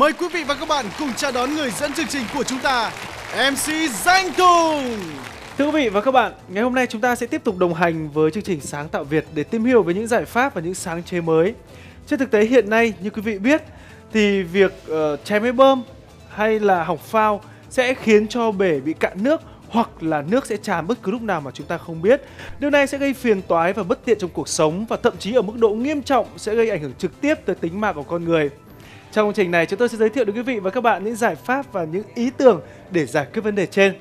Mời quý vị và các bạn cùng chào đón người dẫn chương trình của chúng ta, MC Danh Tùng. Thưa quý vị và các bạn, ngày hôm nay chúng ta sẽ tiếp tục đồng hành với chương trình Sáng tạo Việt để tìm hiểu về những giải pháp và những sáng chế mới. Trên thực tế hiện nay, như quý vị biết, thì việc uh, cháy máy bơm hay là hỏng phao sẽ khiến cho bể bị cạn nước hoặc là nước sẽ tràn bất cứ lúc nào mà chúng ta không biết. Điều này sẽ gây phiền toái và bất tiện trong cuộc sống và thậm chí ở mức độ nghiêm trọng sẽ gây ảnh hưởng trực tiếp tới tính mạng của con người. Trong chương trình này chúng tôi sẽ giới thiệu đến quý vị và các bạn những giải pháp và những ý tưởng để giải quyết vấn đề trên.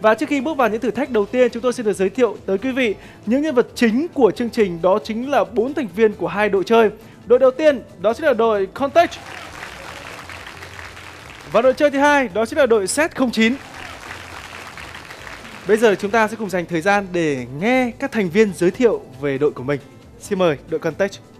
Và trước khi bước vào những thử thách đầu tiên, chúng tôi xin được giới thiệu tới quý vị những nhân vật chính của chương trình đó chính là bốn thành viên của hai đội chơi. Đội đầu tiên đó chính là đội contact Và đội chơi thứ hai đó chính là đội Set 09. Bây giờ chúng ta sẽ cùng dành thời gian để nghe các thành viên giới thiệu về đội của mình. Xin mời đội contact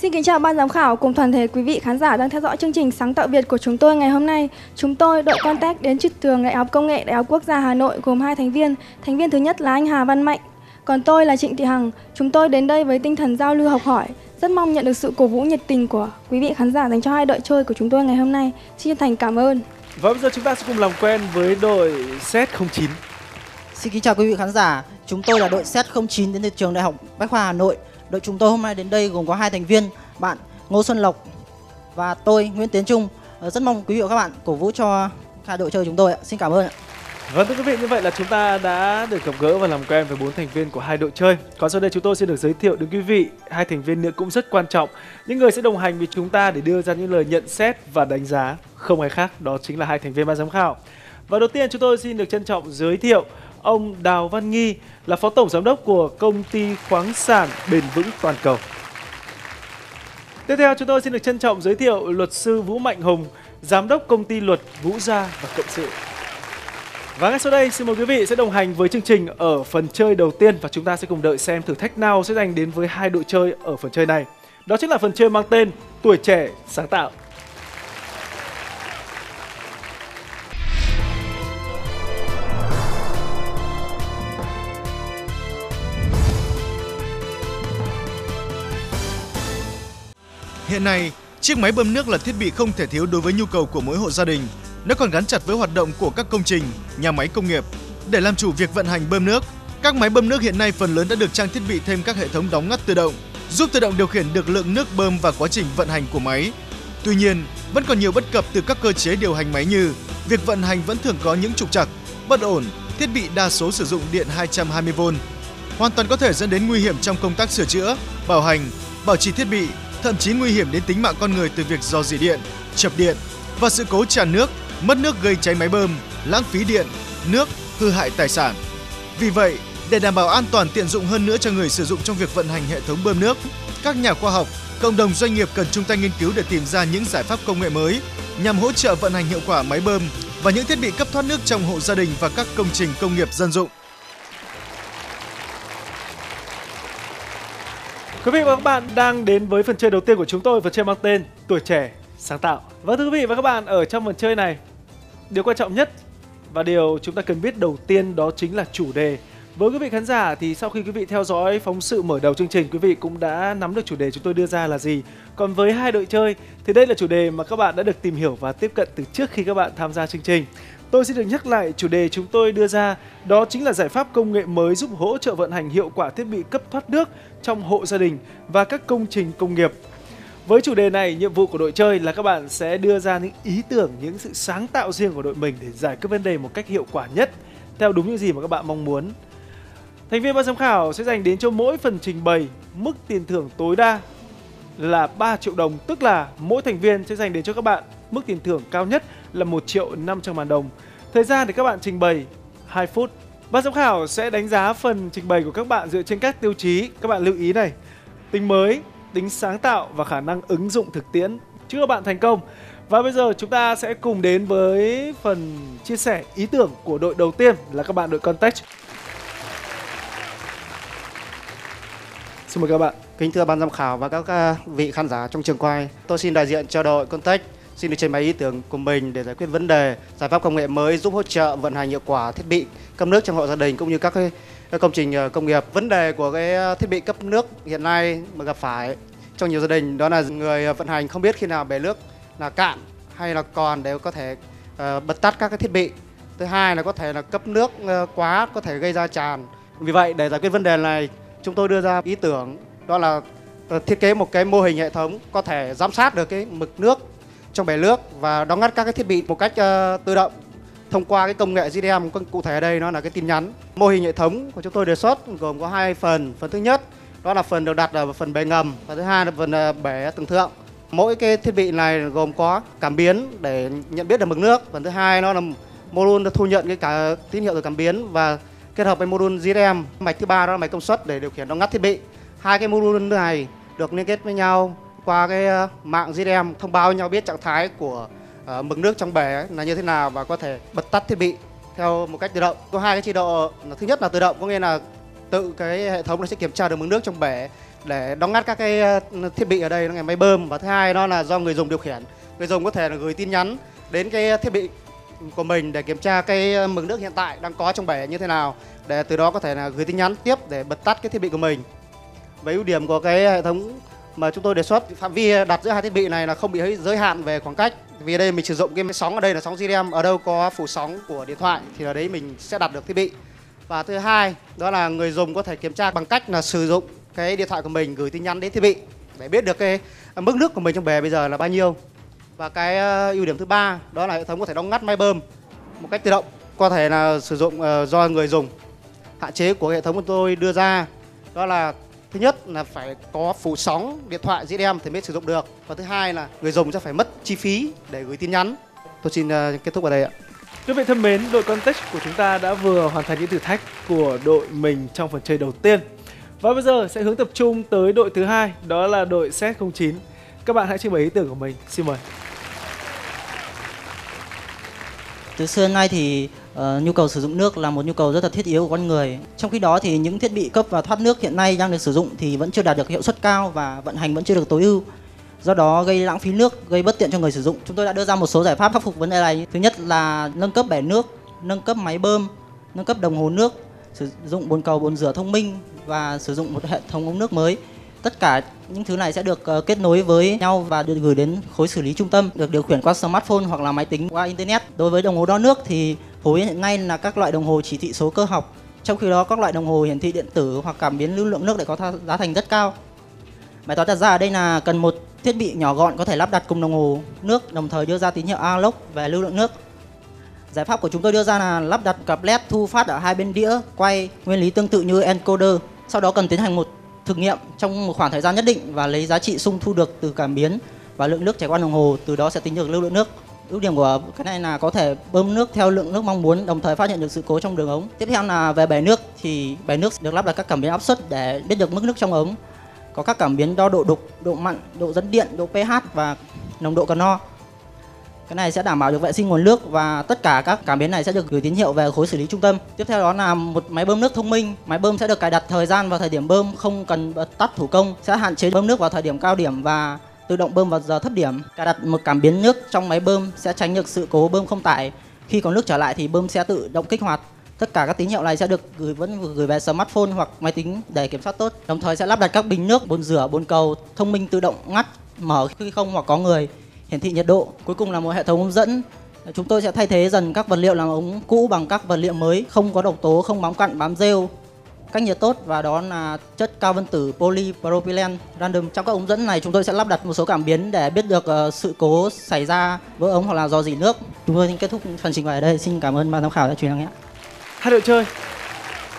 Xin kính chào ban giám khảo cùng toàn thể quý vị khán giả đang theo dõi chương trình Sáng tạo Việt của chúng tôi ngày hôm nay. Chúng tôi, đội Contact đến trực trường Đại học Công nghệ Đại học Quốc gia Hà Nội gồm hai thành viên. Thành viên thứ nhất là anh Hà Văn Mạnh, còn tôi là Trịnh Thị Hằng. Chúng tôi đến đây với tinh thần giao lưu học hỏi. Rất mong nhận được sự cổ vũ nhiệt tình của quý vị khán giả dành cho hai đội chơi của chúng tôi ngày hôm nay. Xin chân thành cảm ơn. Và bây giờ chúng ta sẽ cùng làm quen với đội Set 09. Xin kính chào quý vị khán giả. Chúng tôi là đội Set 09 đến từ trường Đại học Bách khoa Hà Nội. Đội chúng tôi hôm nay đến đây gồm có hai thành viên, bạn Ngô Xuân Lộc và tôi Nguyễn Tiến Trung. Ờ, rất mong quý vị và các bạn cổ vũ cho hai đội chơi chúng tôi ạ. Xin cảm ơn ạ. Vâng thưa quý vị, như vậy là chúng ta đã được gặp gỡ và làm quen với bốn thành viên của hai đội chơi. Còn sau đây chúng tôi sẽ được giới thiệu đến quý vị hai thành viên nữa cũng rất quan trọng, những người sẽ đồng hành với chúng ta để đưa ra những lời nhận xét và đánh giá. Không ai khác, đó chính là hai thành viên ban giám khảo. Và đầu tiên chúng tôi xin được trân trọng giới thiệu ông Đào Văn Nghi là phó tổng giám đốc của công ty khoáng sản bền vững toàn cầu. Tiếp theo chúng tôi xin được trân trọng giới thiệu luật sư Vũ Mạnh Hùng, giám đốc công ty luật Vũ Gia và Cộng sự. Và ngay sau đây xin mời quý vị sẽ đồng hành với chương trình ở phần chơi đầu tiên và chúng ta sẽ cùng đợi xem thử thách nào sẽ dành đến với hai đội chơi ở phần chơi này. Đó chính là phần chơi mang tên Tuổi trẻ sáng tạo. Hiện nay, chiếc máy bơm nước là thiết bị không thể thiếu đối với nhu cầu của mỗi hộ gia đình. Nó còn gắn chặt với hoạt động của các công trình, nhà máy công nghiệp. Để làm chủ việc vận hành bơm nước, các máy bơm nước hiện nay phần lớn đã được trang thiết bị thêm các hệ thống đóng ngắt tự động, giúp tự động điều khiển được lượng nước bơm và quá trình vận hành của máy. Tuy nhiên, vẫn còn nhiều bất cập từ các cơ chế điều hành máy như việc vận hành vẫn thường có những trục trặc, bất ổn, thiết bị đa số sử dụng điện 220V. Hoàn toàn có thể dẫn đến nguy hiểm trong công tác sửa chữa, bảo hành, bảo trì thiết bị, thậm chí nguy hiểm đến tính mạng con người từ việc dò dỉ điện, chập điện và sự cố tràn nước, mất nước gây cháy máy bơm, lãng phí điện, nước, hư hại tài sản. Vì vậy, để đảm bảo an toàn tiện dụng hơn nữa cho người sử dụng trong việc vận hành hệ thống bơm nước, các nhà khoa học, cộng đồng doanh nghiệp cần chung tay nghiên cứu để tìm ra những giải pháp công nghệ mới nhằm hỗ trợ vận hành hiệu quả máy bơm và những thiết bị cấp thoát nước trong hộ gia đình và các công trình công nghiệp dân dụng. Quý vị và các bạn đang đến với phần chơi đầu tiên của chúng tôi, phần chơi mang tên Tuổi trẻ sáng tạo. Và thưa quý vị và các bạn, ở trong phần chơi này, điều quan trọng nhất và điều chúng ta cần biết đầu tiên đó chính là chủ đề. Với quý vị khán giả thì sau khi quý vị theo dõi phóng sự mở đầu chương trình, quý vị cũng đã nắm được chủ đề chúng tôi đưa ra là gì. Còn với hai đội chơi thì đây là chủ đề mà các bạn đã được tìm hiểu và tiếp cận từ trước khi các bạn tham gia chương trình. Tôi xin được nhắc lại chủ đề chúng tôi đưa ra đó chính là giải pháp công nghệ mới giúp hỗ trợ vận hành hiệu quả thiết bị cấp thoát nước trong hộ gia đình và các công trình công nghiệp. Với chủ đề này, nhiệm vụ của đội chơi là các bạn sẽ đưa ra những ý tưởng, những sự sáng tạo riêng của đội mình để giải quyết vấn đề một cách hiệu quả nhất theo đúng những gì mà các bạn mong muốn. Thành viên ban giám khảo sẽ dành đến cho mỗi phần trình bày mức tiền thưởng tối đa là 3 triệu đồng, tức là mỗi thành viên sẽ dành đến cho các bạn mức tiền thưởng cao nhất là 1 triệu 500 ngàn đồng. Thời gian để các bạn trình bày 2 phút. Ban giám khảo sẽ đánh giá phần trình bày của các bạn dựa trên các tiêu chí. Các bạn lưu ý này, tính mới, tính sáng tạo và khả năng ứng dụng thực tiễn. Chúc các bạn thành công. Và bây giờ chúng ta sẽ cùng đến với phần chia sẻ ý tưởng của đội đầu tiên là các bạn đội Context. Xin mời các bạn. Kính thưa ban giám khảo và các à, vị khán giả trong trường quay, tôi xin đại diện cho đội Contech xin được trình bày ý tưởng của mình để giải quyết vấn đề giải pháp công nghệ mới giúp hỗ trợ vận hành hiệu quả thiết bị cấp nước trong hộ gia đình cũng như các cái các công trình ờ, công nghiệp. Vấn đề của cái ờ, thiết bị cấp nước hiện nay mà gặp phải trong nhiều gia đình đó là người ờ, vận hành không biết khi nào bể nước là cạn hay là còn đều có thể bật tắt các cái thiết bị. Thứ hai là có thể là cấp nước quá có thể gây ra tràn. Vì vậy để giải quyết vấn đề này, chúng tôi đưa ra ý tưởng đó là ờ, thiết kế một cái mô hình hệ thống có thể giám sát được cái mực nước trong bể nước và đóng ngắt các cái thiết bị một cách uh, tự động thông qua cái công nghệ GDM cụ thể ở đây nó là cái tin nhắn. Mô hình hệ thống của chúng tôi đề xuất gồm có hai phần. Phần thứ nhất đó là phần được đặt ở phần bể ngầm. Và thứ hai là phần ờ, bể tầng thượng. Mỗi cái thiết bị này gồm có cảm biến để nhận biết được mực nước. Phần thứ hai nó là module thu nhận cái cả tín hiệu từ cảm biến và kết hợp với module GSM. mạch thứ ba đó là mạch công suất để điều khiển đóng ngắt thiết bị hai cái module này được liên kết với nhau qua cái ờ, mạng GSM thông báo với nhau biết trạng thái của uh, mực nước trong bể là như thế nào và có thể bật tắt thiết bị theo một cách tự động. Có hai cái chế độ thứ nhất là tự động có nghĩa là tự cái hệ thống nó sẽ kiểm tra được mực nước trong bể để đóng ngắt các cái ờ, thiết bị ở đây là ngày máy bơm và thứ hai đó là do người dùng điều khiển. Người dùng có thể là gửi tin nhắn đến cái thiết bị của mình để kiểm tra cái ờ, mực nước hiện tại đang có trong bể như thế nào, để từ đó có thể là gửi tin nhắn tiếp để bật tắt cái thiết bị của mình. Với ưu điểm của cái hệ thống mà chúng tôi đề xuất, phạm vi đặt giữa hai thiết bị này là không bị giới hạn về khoảng cách. Vì đây mình sử dụng cái sóng ở đây là sóng GDM ở đâu có phủ sóng của điện thoại thì ở đấy mình sẽ đặt được thiết bị. Và thứ hai, đó là người dùng có thể kiểm tra bằng cách là sử dụng cái điện thoại của mình gửi tin nhắn đến thiết bị để biết được cái ờ, mức nước của mình trong bể bây giờ là bao nhiêu và cái ờ, ưu điểm thứ ba đó là hệ thống có thể đóng ngắt máy bơm một cách tự động có thể là sử dụng ờ, do người dùng hạn chế của hệ thống của tôi đưa ra đó là thứ nhất là phải có phủ sóng điện thoại GSM thì mới sử dụng được và thứ hai là người dùng sẽ phải mất chi phí để gửi tin nhắn tôi xin ờ, kết thúc ở đây ạ Quý vị thân mến, đội Context của chúng ta đã vừa hoàn thành những thử thách của đội mình trong phần chơi đầu tiên. Và bây giờ sẽ hướng tập trung tới đội thứ hai, đó là đội Set 09. Các bạn hãy trình bày ý tưởng của mình. Xin mời. Từ xưa đến nay thì uh, nhu cầu sử dụng nước là một nhu cầu rất là thiết yếu của con người. Trong khi đó thì những thiết bị cấp và thoát nước hiện nay đang được sử dụng thì vẫn chưa đạt được hiệu suất cao và vận hành vẫn chưa được tối ưu. Do đó gây lãng phí nước, gây bất tiện cho người sử dụng. Chúng tôi đã đưa ra một số giải pháp khắc phục vấn đề này. Thứ nhất là nâng cấp bể nước, nâng cấp máy bơm, nâng cấp đồng hồ nước, sử dụng bồn cầu bồn rửa thông minh và sử dụng một hệ thống ống nước mới. Tất cả những thứ này sẽ được ờ, kết nối với nhau và được gửi đến khối xử lý trung tâm, được điều khiển qua smartphone hoặc là máy tính qua internet. Đối với đồng hồ đo nước thì phổ biến hiện nay là các loại đồng hồ chỉ thị số cơ học. Trong khi đó các loại đồng hồ hiển thị điện tử hoặc cảm biến lưu lượng nước lại có giá thành rất cao. Bài toán đặt ra ở đây là cần một thiết bị nhỏ gọn có thể lắp đặt cùng đồng hồ nước đồng thời đưa ra tín hiệu analog về lưu lượng nước. Giải pháp của chúng tôi đưa ra là lắp đặt cặp led thu phát ở hai bên đĩa quay nguyên lý tương tự như encoder. Sau đó cần tiến hành một thực nghiệm trong một khoảng thời gian nhất định và lấy giá trị sung thu được từ cảm biến và lượng nước chảy qua đồng hồ, từ đó sẽ tính được lưu lượng nước. Ưu điểm của cái này là có thể bơm nước theo lượng nước mong muốn, đồng thời phát hiện được sự cố trong đường ống. Tiếp theo là về bể nước thì bể nước được lắp đặt các cảm biến áp suất để biết được mức nước trong ống. Có các cảm biến đo độ đục, độ mặn, độ dẫn điện, độ pH và nồng độ clo. Cái này sẽ đảm bảo được vệ sinh nguồn nước và tất cả các cảm biến này sẽ được gửi tín hiệu về khối xử lý trung tâm. Tiếp theo đó là một máy bơm nước thông minh. Máy bơm sẽ được cài đặt thời gian và thời điểm bơm không cần bật tắt thủ công, sẽ hạn chế bơm nước vào thời điểm cao điểm và tự động bơm vào giờ thấp điểm. Cài đặt một cảm biến nước trong máy bơm sẽ tránh được sự cố bơm không tải. Khi có nước trở lại thì bơm sẽ tự động kích hoạt. Tất cả các tín hiệu này sẽ được gửi vẫn gửi về smartphone hoặc máy tính để kiểm soát tốt. Đồng thời sẽ lắp đặt các bình nước, bồn rửa, bồn cầu thông minh tự động ngắt, mở khi không hoặc có người hiển thị nhiệt độ. Cuối cùng là một hệ thống ống dẫn. Chúng tôi sẽ thay thế dần các vật liệu làm ống cũ bằng các vật liệu mới, không có độc tố, không bám cặn, bám rêu, cách nhiệt tốt và đó là chất cao phân tử polypropylene random. Trong các ống dẫn này chúng tôi sẽ lắp đặt một số cảm biến để biết được ờ, sự cố xảy ra vỡ ống hoặc là do dỉ nước. Chúng tôi xin kết thúc phần trình bày ở đây. Xin cảm ơn ban giám khảo đã truyền lắng nghe. Hai đội chơi.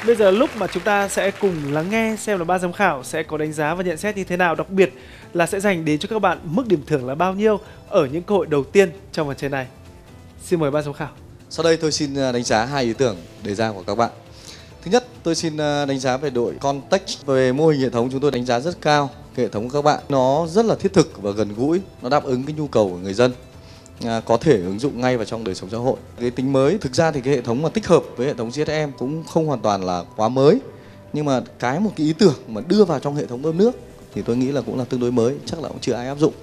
Bây giờ lúc mà chúng ta sẽ cùng lắng nghe xem là ban giám khảo sẽ có đánh giá và nhận xét như thế nào, đặc biệt là sẽ dành đến cho các bạn mức điểm thưởng là bao nhiêu ở những cơ hội đầu tiên trong phần chơi này. Xin mời ban giám khảo. Sau đây tôi xin à, đánh giá hai ý tưởng đề ra của các bạn. Thứ nhất, tôi xin à, đánh giá về đội Context. Về mô hình hệ thống chúng tôi đánh giá rất cao. Hệ thống của các bạn nó rất là thiết thực và gần gũi, nó đáp ứng cái nhu cầu của người dân. À, có thể ứng dụng ngay vào trong đời sống xã hội. Cái tính mới thực ra thì cái hệ thống mà tích hợp với hệ thống CSM cũng không hoàn toàn là quá mới. Nhưng mà cái một cái ý tưởng mà đưa vào trong hệ thống bơm nước thì tôi nghĩ là cũng là tương đối mới, chắc là cũng chưa ai áp dụng.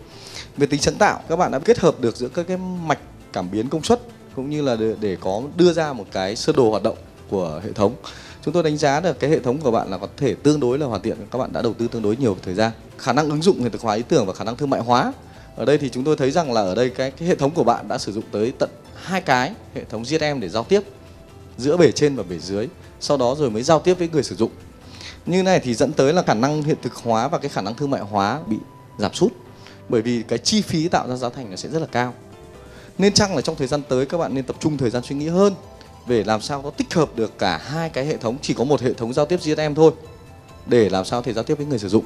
Về tính sáng tạo, các bạn đã kết hợp được giữa các cái mạch cảm biến công suất cũng như là để, để có đưa ra một cái sơ đồ hoạt động của hệ thống. Chúng tôi đánh giá được cái hệ thống của bạn là có thể tương đối là hoàn thiện các bạn đã đầu tư tương đối nhiều thời gian. Khả năng ứng dụng hiện thực hóa ý tưởng và khả năng thương mại hóa. Ở đây thì chúng tôi thấy rằng là ở đây cái, cái hệ thống của bạn đã sử dụng tới tận hai cái hệ thống GSM để giao tiếp giữa bể trên và bể dưới. Sau đó rồi mới giao tiếp với người sử dụng như này thì dẫn tới là khả năng hiện thực hóa và cái khả năng thương mại hóa bị giảm sút. Bởi vì cái chi phí tạo ra giá thành nó sẽ rất là cao. Nên chăng là trong thời gian tới các bạn nên tập trung thời gian suy nghĩ hơn về làm sao có tích hợp được cả hai cái hệ thống, chỉ có một hệ thống giao tiếp GSM thôi, để làm sao thể giao tiếp với người sử dụng.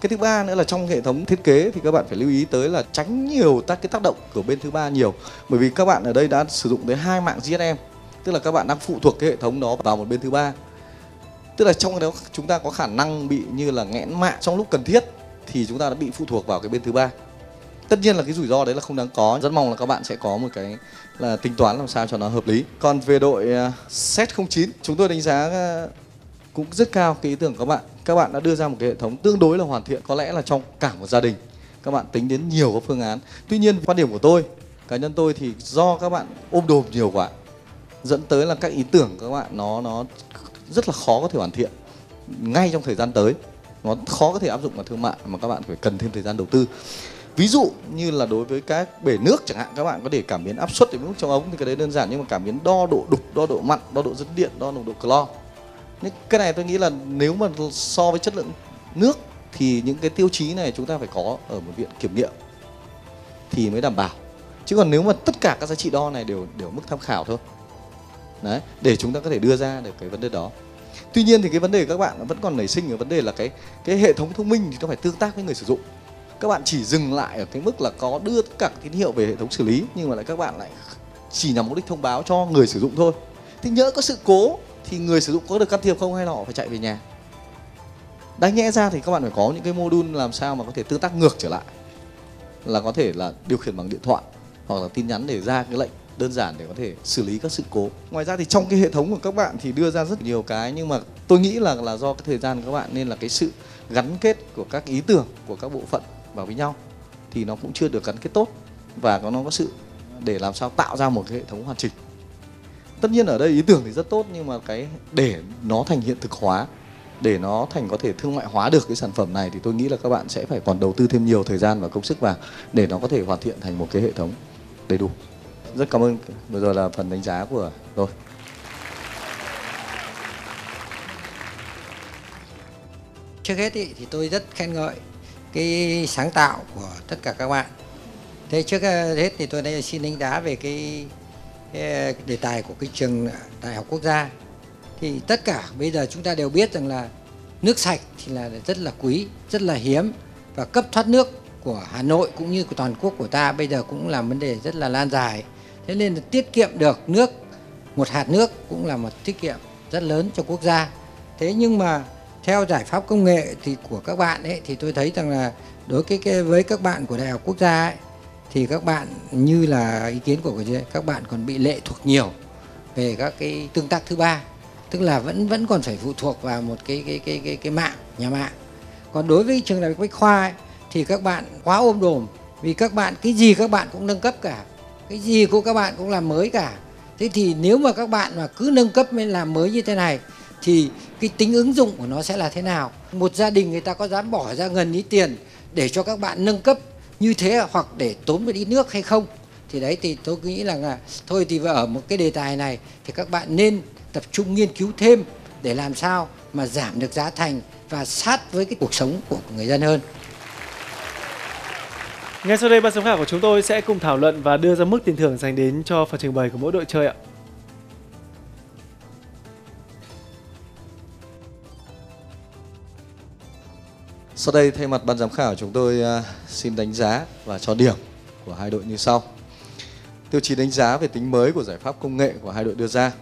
Cái thứ ba nữa là trong hệ thống thiết kế thì các bạn phải lưu ý tới là tránh nhiều các cái tác động của bên thứ ba nhiều. Bởi vì các bạn ở đây đã sử dụng tới hai mạng GSM tức là các bạn đang phụ thuộc cái hệ thống đó vào một bên thứ ba tức là trong nếu chúng ta có khả năng bị như là nghẽn mạng trong lúc cần thiết thì chúng ta đã bị phụ thuộc vào cái bên thứ ba. Tất nhiên là cái rủi ro đấy là không đáng có. Rất mong là các bạn sẽ có một cái là tính toán làm sao cho nó hợp lý. Còn về đội à, set 09 chúng tôi đánh giá à, cũng rất cao cái ý tưởng của các bạn. Các bạn đã đưa ra một cái hệ thống tương đối là hoàn thiện, có lẽ là trong cả một gia đình. Các bạn tính đến nhiều các phương án. Tuy nhiên, quan điểm của tôi, cá nhân tôi thì do các bạn ôm đồm nhiều quá, dẫn tới là các ý tưởng của các bạn nó nó rất là khó có thể hoàn thiện ngay trong thời gian tới. Nó khó có thể áp dụng vào thương mại mà các bạn phải cần thêm thời gian đầu tư. Ví dụ như là đối với các bể nước chẳng hạn, các bạn có thể cảm biến áp suất để mức trong ống thì cái đấy đơn giản nhưng mà cảm biến đo độ đục, đo độ mặn, đo độ dẫn điện, đo nồng độ clo. Nhưng cái này tôi nghĩ là nếu mà so với chất lượng nước thì những cái tiêu chí này chúng ta phải có ở một viện kiểm nghiệm thì mới đảm bảo. Chứ còn nếu mà tất cả các giá trị đo này đều đều mức tham khảo thôi đấy, để chúng ta có thể đưa ra được cái vấn đề đó. Tuy nhiên thì cái vấn đề các bạn vẫn còn nảy sinh ở vấn đề là cái cái hệ thống thông minh thì nó phải tương tác với người sử dụng. Các bạn chỉ dừng lại ở cái mức là có đưa tất cả tín hiệu về hệ thống xử lý, nhưng mà lại các bạn lại chỉ nhằm mục đích thông báo cho người sử dụng thôi. Thì nhỡ có sự cố thì người sử dụng có được can thiệp không hay là họ phải chạy về nhà? Đáng nhẽ ra thì các bạn phải có những cái module làm sao mà có thể tương tác ngược trở lại. Là có thể là điều khiển bằng điện thoại hoặc là tin nhắn để ra cái lệnh đơn giản để có thể xử lý các sự cố. Ngoài ra thì trong cái hệ thống của các bạn thì đưa ra rất nhiều cái, nhưng mà tôi nghĩ là là do cái thời gian của các bạn nên là cái sự gắn kết của các ý tưởng của các bộ phận vào với nhau thì nó cũng chưa được gắn kết tốt và có, nó có sự để làm sao tạo ra một cái hệ thống hoàn chỉnh. Tất nhiên ở đây ý tưởng thì rất tốt, nhưng mà cái để nó thành hiện thực hóa, để nó thành có thể thương mại hóa được cái sản phẩm này thì tôi nghĩ là các bạn sẽ phải còn đầu tư thêm nhiều thời gian và công sức vào để nó có thể hoàn thiện thành một cái hệ thống đầy đủ rất cảm ơn. Vừa rồi là phần đánh giá của tôi. Trước hết ý, thì tôi rất khen ngợi cái sáng tạo của tất cả các bạn. Thế trước ờ, hết thì tôi đây xin đánh giá về cái, cái đề tài của cái trường đại học quốc gia. Thì tất cả bây giờ chúng ta đều biết rằng là nước sạch thì là rất là quý rất là hiếm và cấp thoát nước của Hà Nội cũng như của toàn quốc của ta bây giờ cũng là vấn đề rất là lan dài thế nên là tiết kiệm được nước một hạt nước cũng là một tiết kiệm rất lớn cho quốc gia. Thế nhưng mà theo giải pháp công nghệ thì của các bạn ấy thì tôi thấy rằng là đối với cái với các bạn của đại học quốc gia ấy, thì các bạn như là ý kiến của các bạn còn bị lệ thuộc nhiều về các cái tương tác thứ ba. Tức là vẫn vẫn còn phải phụ thuộc vào một cái cái cái cái cái mạng nhà mạng. Còn đối với trường đại học bách khoa ấy, thì các bạn quá ôm đồm vì các bạn cái gì các bạn cũng nâng cấp cả cái gì của các bạn cũng làm mới cả. Thế thì nếu mà các bạn mà cứ nâng cấp lên làm mới như thế này thì cái tính ứng dụng của nó sẽ là thế nào? Một gia đình người ta có dám bỏ ra gần ít tiền để cho các bạn nâng cấp như thế hoặc để tốn một ít nước hay không? Thì đấy thì tôi nghĩ là, là thôi thì ở một cái đề tài này thì các bạn nên tập trung nghiên cứu thêm để làm sao mà giảm được giá thành và sát với cái cuộc sống của người dân hơn ngay sau đây ban giám khảo của chúng tôi sẽ cùng thảo luận và đưa ra mức tiền thưởng dành đến cho phần trình bày của mỗi đội chơi ạ. Sau đây thay mặt ban giám khảo chúng tôi à, xin đánh giá và cho điểm của hai đội như sau. Tiêu chí đánh giá về tính mới của giải pháp công nghệ của hai đội đưa ra.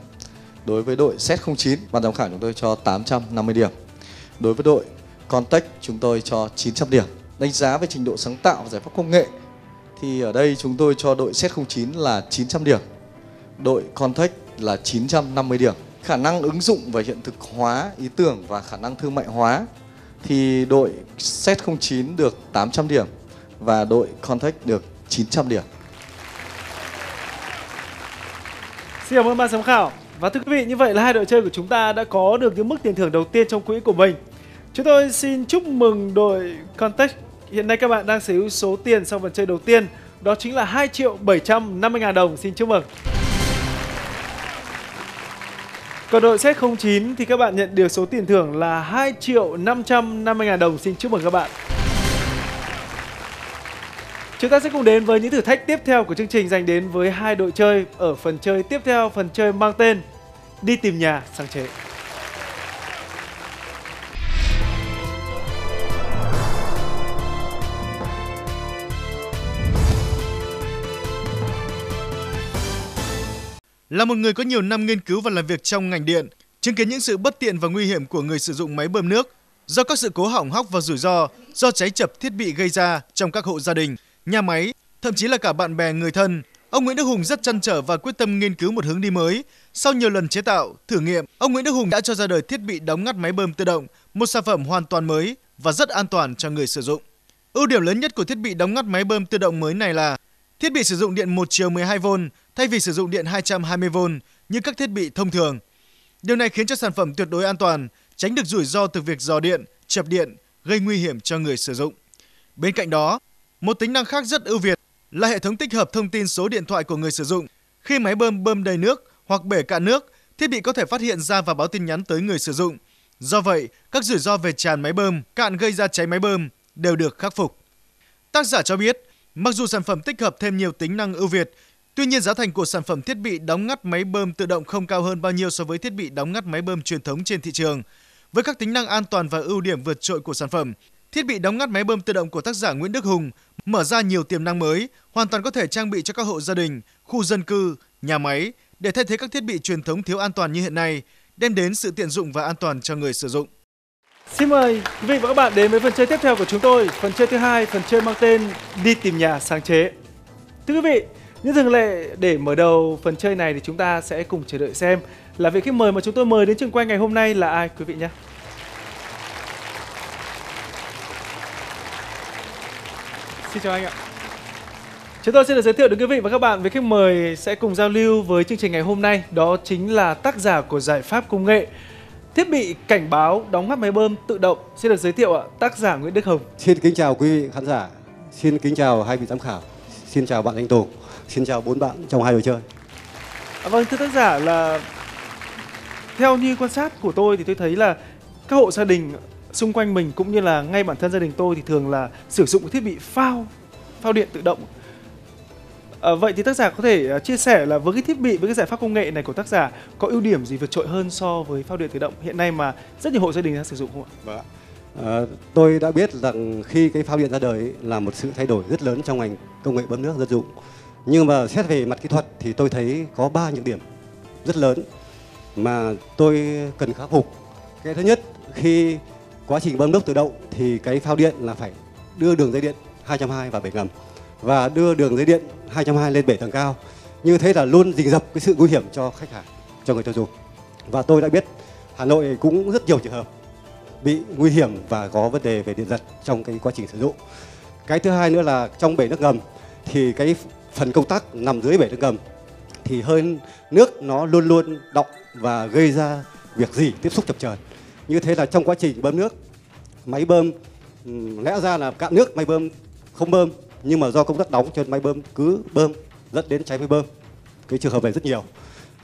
Đối với đội Set 09, ban giám khảo chúng tôi cho 850 điểm. Đối với đội Contech chúng tôi cho 900 điểm. Đánh giá về trình độ sáng tạo và giải pháp công nghệ thì ở đây chúng tôi cho đội Set 09 là 900 điểm. Đội Contact là 950 điểm. Khả năng ứng dụng và hiện thực hóa ý tưởng và khả năng thương mại hóa thì đội Set 09 được 800 điểm và đội Contact được 900 điểm. Xin cảm ơn ban giám khảo. Và thưa quý vị, như vậy là hai đội chơi của chúng ta đã có được những mức tiền thưởng đầu tiên trong quỹ của mình. Chúng tôi xin chúc mừng đội Contact hiện nay các bạn đang sở hữu số tiền sau phần chơi đầu tiên đó chính là 2 triệu 750 ngàn đồng. Xin chúc mừng. Còn đội set 09 thì các bạn nhận được số tiền thưởng là 2 triệu 550 ngàn đồng. Xin chúc mừng các bạn. Chúng ta sẽ cùng đến với những thử thách tiếp theo của chương trình dành đến với hai đội chơi ở phần chơi tiếp theo, phần chơi mang tên Đi tìm nhà sáng chế. Là một người có nhiều năm nghiên cứu và làm việc trong ngành điện, chứng kiến những sự bất tiện và nguy hiểm của người sử dụng máy bơm nước do các sự cố hỏng hóc và rủi ro do cháy chập thiết bị gây ra trong các hộ gia đình, nhà máy, thậm chí là cả bạn bè người thân. Ông Nguyễn Đức Hùng rất chăn trở và quyết tâm nghiên cứu một hướng đi mới. Sau nhiều lần chế tạo, thử nghiệm, ông Nguyễn Đức Hùng đã cho ra đời thiết bị đóng ngắt máy bơm tự động, một sản phẩm hoàn toàn mới và rất an toàn cho người sử dụng. Ưu điểm lớn nhất của thiết bị đóng ngắt máy bơm tự động mới này là thiết bị sử dụng điện một chiều 12V thay vì sử dụng điện 220V như các thiết bị thông thường. Điều này khiến cho sản phẩm tuyệt đối an toàn, tránh được rủi ro từ việc dò điện, chập điện, gây nguy hiểm cho người sử dụng. Bên cạnh đó, một tính năng khác rất ưu việt là hệ thống tích hợp thông tin số điện thoại của người sử dụng. Khi máy bơm bơm đầy nước hoặc bể cạn nước, thiết bị có thể phát hiện ra và báo tin nhắn tới người sử dụng. Do vậy, các rủi ro về tràn máy bơm, cạn gây ra cháy máy bơm đều được khắc phục. Tác giả cho biết, mặc dù sản phẩm tích hợp thêm nhiều tính năng ưu việt, tuy nhiên giá thành của sản phẩm thiết bị đóng ngắt máy bơm tự động không cao hơn bao nhiêu so với thiết bị đóng ngắt máy bơm truyền thống trên thị trường. Với các tính năng an toàn và ưu điểm vượt trội của sản phẩm, thiết bị đóng ngắt máy bơm tự động của tác giả Nguyễn Đức Hùng mở ra nhiều tiềm năng mới, hoàn toàn có thể trang bị cho các hộ gia đình, khu dân cư, nhà máy để thay thế các thiết bị truyền thống thiếu an toàn như hiện nay, đem đến sự tiện dụng và an toàn cho người sử dụng. Xin mời quý vị và các bạn đến với phần chơi tiếp theo của chúng tôi. Phần chơi thứ hai, phần chơi mang tên Đi tìm nhà sáng chế. Thưa quý vị, như thường lệ để mở đầu phần chơi này thì chúng ta sẽ cùng chờ đợi xem là vị khách mời mà chúng tôi mời đến trường quay ngày hôm nay là ai quý vị nhé. Xin chào anh ạ. Chúng tôi xin được giới thiệu đến quý vị và các bạn với khách mời sẽ cùng giao lưu với chương trình ngày hôm nay. Đó chính là tác giả của giải pháp công nghệ thiết bị cảnh báo đóng ngắt máy bơm tự động. Xin được giới thiệu ạ, tác giả Nguyễn Đức Hồng. Xin kính chào quý vị khán giả. Xin kính chào hai vị giám khảo. Xin chào bạn anh Tùng. Xin chào bốn bạn trong hai đội chơi. À, vâng, thưa tác giả là theo như quan sát của tôi thì tôi thấy là các hộ gia đình xung quanh mình cũng như là ngay bản thân gia đình tôi thì thường là sử dụng thiết bị phao phao điện tự động À, vậy thì tác giả có thể uh, chia sẻ là với cái thiết bị với cái giải pháp công nghệ này của tác giả có ưu điểm gì vượt trội hơn so với phao điện tự động hiện nay mà rất nhiều hộ gia đình đang sử dụng không ạ? Vâng. À, tôi đã biết rằng khi cái phao điện ra đời là một sự thay đổi rất lớn trong ngành công nghệ bơm nước dân dụng. Nhưng mà xét về mặt kỹ thuật thì tôi thấy có ba nhược điểm rất lớn mà tôi cần khắc phục. Cái thứ nhất khi quá trình bơm nước tự động thì cái phao điện là phải đưa đường dây điện 220 vào bể ngầm và đưa đường dây điện 220 lên bể tầng cao. Như thế là luôn rình rập cái sự nguy hiểm cho khách hàng, cho người tiêu dùng. Và tôi đã biết Hà Nội cũng rất nhiều trường hợp bị nguy hiểm và có vấn đề về điện giật trong cái quá trình sử dụng. Cái thứ hai nữa là trong bể nước ngầm thì cái phần công tắc nằm dưới bể nước ngầm, thì hơi nước nó luôn luôn động và gây ra việc gì tiếp xúc chập chờn. Như thế là trong quá trình bơm nước, máy bơm lẽ ra là cạn nước, máy bơm không bơm, nhưng mà do công tắc đóng cho máy bơm cứ bơm, dẫn đến cháy máy bơm. Cái trường hợp này rất nhiều.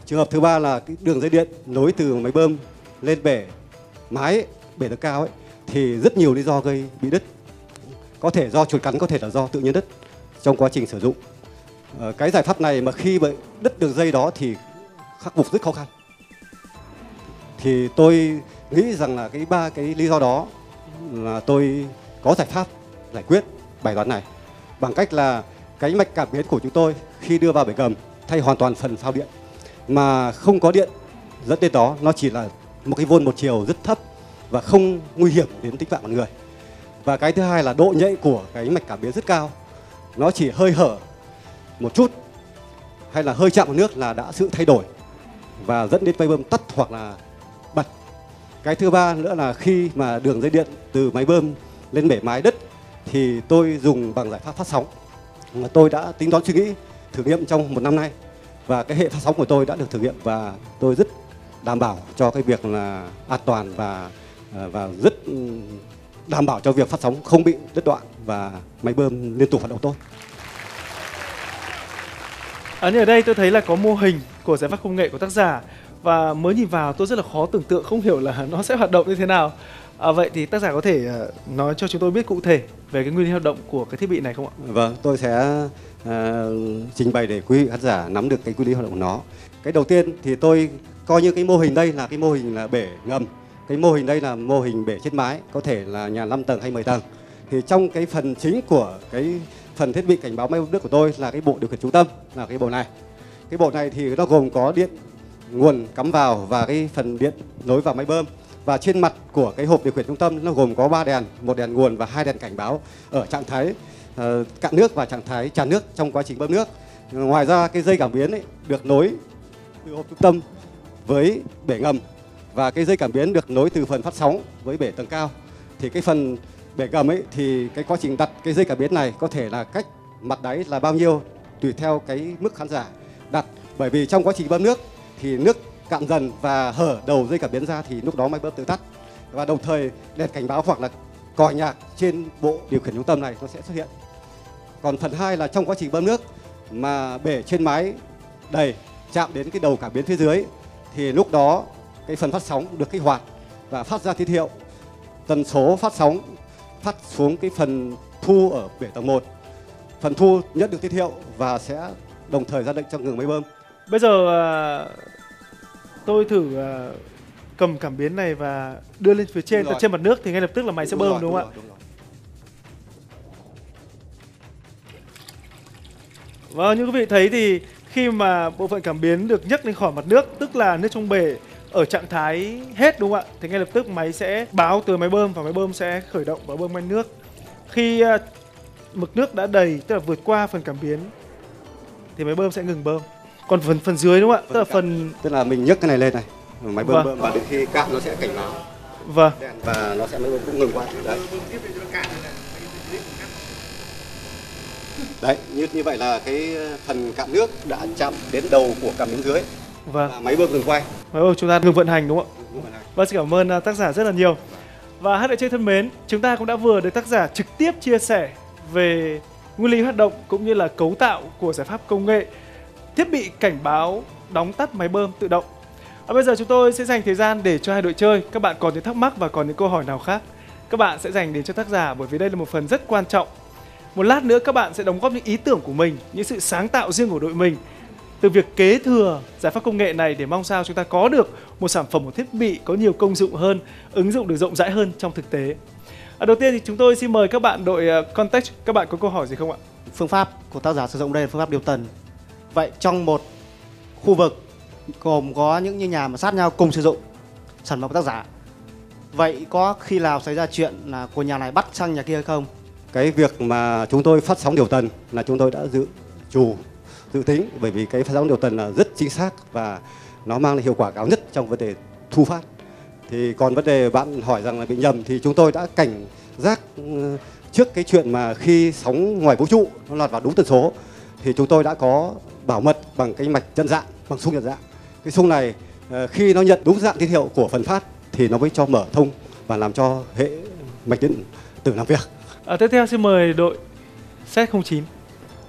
Trường hợp thứ ba là cái đường dây điện nối từ máy bơm lên bể mái, bể nước cao ấy, thì rất nhiều lý do gây bị đứt. Có thể do chuột cắn, có thể là do tự nhiên đứt trong quá trình sử dụng. Ờ, cái giải pháp này mà khi mà đứt đường dây đó thì khắc phục rất khó khăn. Thì tôi nghĩ rằng là cái ba cái lý do đó là tôi có giải pháp giải quyết bài toán này. Bằng cách là cái mạch cảm biến của chúng tôi khi đưa vào bể ngầm thay hoàn toàn phần phao điện. Mà không có điện dẫn đến đó, nó chỉ là một cái vôn một chiều rất thấp và không nguy hiểm đến tính mạng con người. Và cái thứ hai là độ nhạy của cái mạch cảm biến rất cao. Nó chỉ hơi hở một chút, hay là hơi chạm vào nước là đã sự thay đổi và dẫn đến máy bơm tắt hoặc là bật cái thứ ba nữa là khi mà đường dây điện từ máy bơm lên bể mái đất thì tôi dùng bằng giải pháp phát sóng mà tôi đã tính toán suy nghĩ, thử nghiệm trong một năm nay và cái hệ phát sóng của tôi đã được thử nghiệm và tôi rất đảm bảo cho cái việc là an toàn và à, và rất ừ, đảm bảo cho việc phát sóng không bị đứt đoạn và máy bơm liên tục hoạt động tốt. À, ở ở đây tôi thấy là có mô hình của giải pháp công nghệ của tác giả và mới nhìn vào tôi rất là khó tưởng tượng không hiểu là nó sẽ hoạt động như thế nào. À, vậy thì tác giả có thể ờ, nói cho chúng tôi biết cụ thể về cái nguyên lý hoạt động của cái thiết bị này không ạ? Vâng, tôi sẽ uh, trình bày để quý vị khán giả nắm được cái quy lý hoạt động của nó. Cái đầu tiên thì tôi coi như cái mô hình đây là cái mô hình là bể ngầm. Cái mô hình đây là mô hình bể chết mái, có thể là nhà 5 tầng hay 10 tầng. Thì trong cái phần chính của cái phần thiết bị cảnh báo máy bơm nước của tôi là cái bộ điều khiển trung tâm là cái bộ này. Cái bộ này thì nó gồm có điện nguồn cắm vào và cái phần điện nối vào máy bơm và trên mặt của cái hộp điều khiển trung tâm nó gồm có ba đèn, một đèn nguồn và hai đèn cảnh báo ở trạng thái uh, cạn nước và trạng thái tràn nước trong quá trình bơm nước. Ngoài ra cái dây cảm biến ấy được nối từ hộp trung tâm với bể ngầm và cái dây cảm biến được nối từ phần phát sóng với bể tầng cao. Thì cái phần bể ngầm ấy thì cái quá trình đặt cái dây cảm biến này có thể là cách mặt đáy là bao nhiêu tùy theo cái mức khán giả đặt. Bởi vì trong quá trình bơm nước thì nước cạn dần và hở đầu dây cảm biến ra thì lúc đó máy bơm tự tắt. Và đồng thời đèn cảnh báo hoặc là còi nhạc trên bộ điều khiển trung tâm này nó sẽ xuất hiện. Còn phần hai là trong quá trình bơm nước mà bể trên máy đầy chạm đến cái đầu cảm biến phía dưới thì lúc đó cái phần phát sóng được kích hoạt và phát ra tín hiệu. Tần số phát sóng phát xuống cái phần thu ở bể tầng 1 phần thu nhận được tín hiệu và sẽ đồng thời ra lệnh cho ngừng máy bơm. Bây giờ à, tôi thử à, cầm cảm biến này và đưa lên phía trên trên mặt nước thì ngay lập tức là máy sẽ bơm rồi, đúng không ạ? Vâng, như quý vị thấy thì khi mà bộ phận cảm biến được nhấc lên khỏi mặt nước, tức là nước trong bể ở trạng thái hết đúng không ạ? Thì ngay lập tức máy sẽ báo từ máy bơm và máy bơm sẽ khởi động và bơm quanh nước. Khi à, mực nước đã đầy, tức là vượt qua phần cảm biến thì máy bơm sẽ ngừng bơm. Còn phần phần dưới đúng không ạ? Tức là phần tức là mình nhấc cái này lên này máy bơm Vâng. bơm và đến khi cạn nó sẽ cảnh báo vâng, và nó sẽ máy bơm cũng ngừng qua đấy đấy như như vậy là cái phần cạn nước đã chạm đến đầu của cảm biến dưới vâng. và máy bơm ngừng quay Máy bơm chúng ta ngừng vận hành đúng không ạ? Vâng, xin cảm ơn à, tác giả rất là nhiều. Và hát đại chơi thân mến, chúng ta cũng đã vừa được tác giả trực tiếp chia sẻ về nguyên lý hoạt động cũng như là cấu tạo của giải pháp công nghệ thiết bị cảnh báo đóng tắt máy bơm tự động. Và bây giờ chúng tôi sẽ dành thời gian để cho hai đội chơi. Các bạn còn những thắc mắc và còn những câu hỏi nào khác, các bạn sẽ dành đến cho tác giả bởi vì đây là một phần rất quan trọng. Một lát nữa các bạn sẽ đóng góp những ý tưởng của mình, những sự sáng tạo riêng của đội mình từ việc kế thừa giải pháp công nghệ này để mong sao chúng ta có được một sản phẩm một thiết bị có nhiều công dụng hơn, ứng dụng được rộng rãi hơn trong thực tế. À, đầu tiên thì chúng tôi xin mời các bạn đội ờ, Context, các bạn có câu hỏi gì không ạ? phương pháp của tác giả sử dụng đây là phương pháp điều tần vậy trong một khu vực gồm có những như nhà mà sát nhau cùng sử dụng sản phẩm của tác giả vậy có khi nào xảy ra chuyện là của nhà này bắt sang nhà kia hay không cái việc mà chúng tôi phát sóng điều tần là chúng tôi đã dự trù dự tính bởi vì cái phát sóng điều tần là rất chính xác và nó mang lại hiệu quả cao nhất trong vấn đề thu phát. Thì còn vấn đề bạn hỏi rằng là bị nhầm thì chúng tôi đã cảnh giác ừ, trước cái chuyện mà khi sóng ngoài vũ trụ nó lọt vào đúng tần số thì chúng tôi đã có bảo mật bằng cái mạch nhận dạng bằng sung nhận dạng. Cái sung này ờ, khi nó nhận đúng dạng tín hiệu của phần phát thì nó mới cho mở thông và làm cho hệ mạch điện tử làm việc. À, tiếp theo xin mời đội Set 09.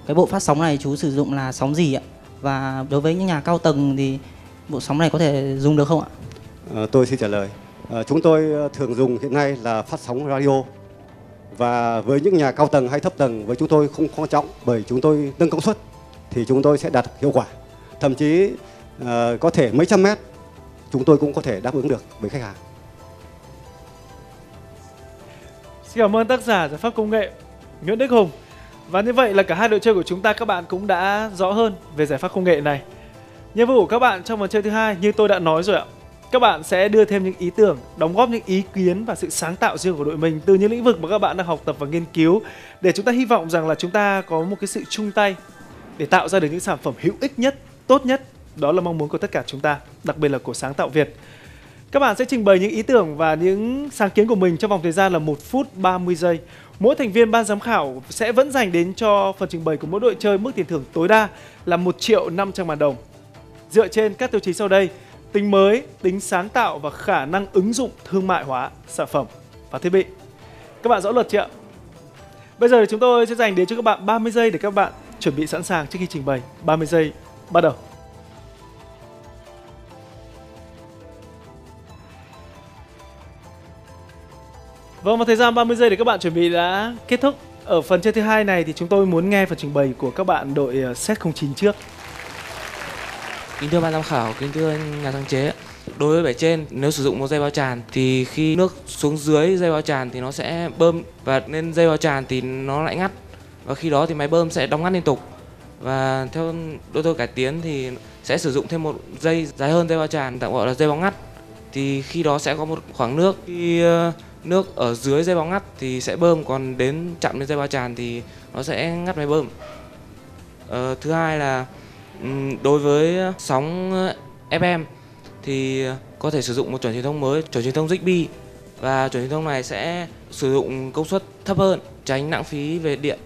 Cái bộ phát sóng này chú sử dụng là sóng gì ạ? Và đối với những nhà cao tầng thì bộ sóng này có thể dùng được không ạ? Ờ, tôi xin trả lời. Ờ, chúng tôi ờ, thường dùng hiện nay là phát sóng radio và với những nhà cao tầng hay thấp tầng với chúng tôi không quan trọng bởi chúng tôi nâng công suất thì chúng tôi sẽ đạt hiệu quả. Thậm chí ờ, có thể mấy trăm mét chúng tôi cũng có thể đáp ứng được với khách hàng. Xin cảm ơn tác giả giải pháp công nghệ Nguyễn Đức Hùng. Và như vậy là cả hai đội chơi của chúng ta các bạn cũng đã rõ hơn về giải pháp công nghệ này. Nhiệm vụ của các bạn trong phần chơi thứ hai như tôi đã nói rồi ạ. Các bạn sẽ đưa thêm những ý tưởng, đóng góp những ý kiến và sự sáng tạo riêng của đội mình từ những lĩnh vực mà các bạn đang học tập và nghiên cứu để chúng ta hy vọng rằng là chúng ta có một cái sự chung tay để tạo ra được những sản phẩm hữu ích nhất, tốt nhất. Đó là mong muốn của tất cả chúng ta, đặc biệt là của sáng tạo Việt. Các bạn sẽ trình bày những ý tưởng và những sáng kiến của mình trong vòng thời gian là 1 phút 30 giây. Mỗi thành viên ban giám khảo sẽ vẫn dành đến cho phần trình bày của mỗi đội chơi mức tiền thưởng tối đa là 1 triệu 500 ngàn đồng. Dựa trên các tiêu chí sau đây, tính mới, tính sáng tạo và khả năng ứng dụng thương mại hóa sản phẩm và thiết bị. Các bạn rõ luật chưa ạ? Bây giờ thì chúng tôi sẽ dành đến cho các bạn 30 giây để các bạn chuẩn bị sẵn sàng trước khi trình bày. 30 giây bắt đầu. Vâng, và thời gian 30 giây để các bạn chuẩn bị đã kết thúc. Ở phần chơi thứ hai này thì chúng tôi muốn nghe phần trình bày của các bạn đội ờ, set 09 trước. Kính thưa ban giám khảo, kính thưa nhà sáng chế. Đối với bể trên, nếu sử dụng một dây bao tràn thì khi nước xuống dưới dây bao tràn thì nó sẽ bơm và lên dây bao tràn thì nó lại ngắt. Và khi đó thì máy bơm sẽ đóng ngắt liên tục. Và theo đôi tôi cải tiến thì sẽ sử dụng thêm một dây dài hơn dây bao tràn, tạm gọi là dây bóng ngắt. Thì khi đó sẽ có một khoảng nước khi uh, nước ở dưới dây báo ngắt thì sẽ bơm còn đến chạm đến dây bao tràn thì nó sẽ ngắt máy bơm. Ờ, thứ hai là đối với sóng FM thì có thể sử dụng một chuẩn truyền thông mới, chuẩn truyền thông Zigbee và chuẩn truyền thông này sẽ sử dụng công suất thấp hơn, tránh lãng phí về điện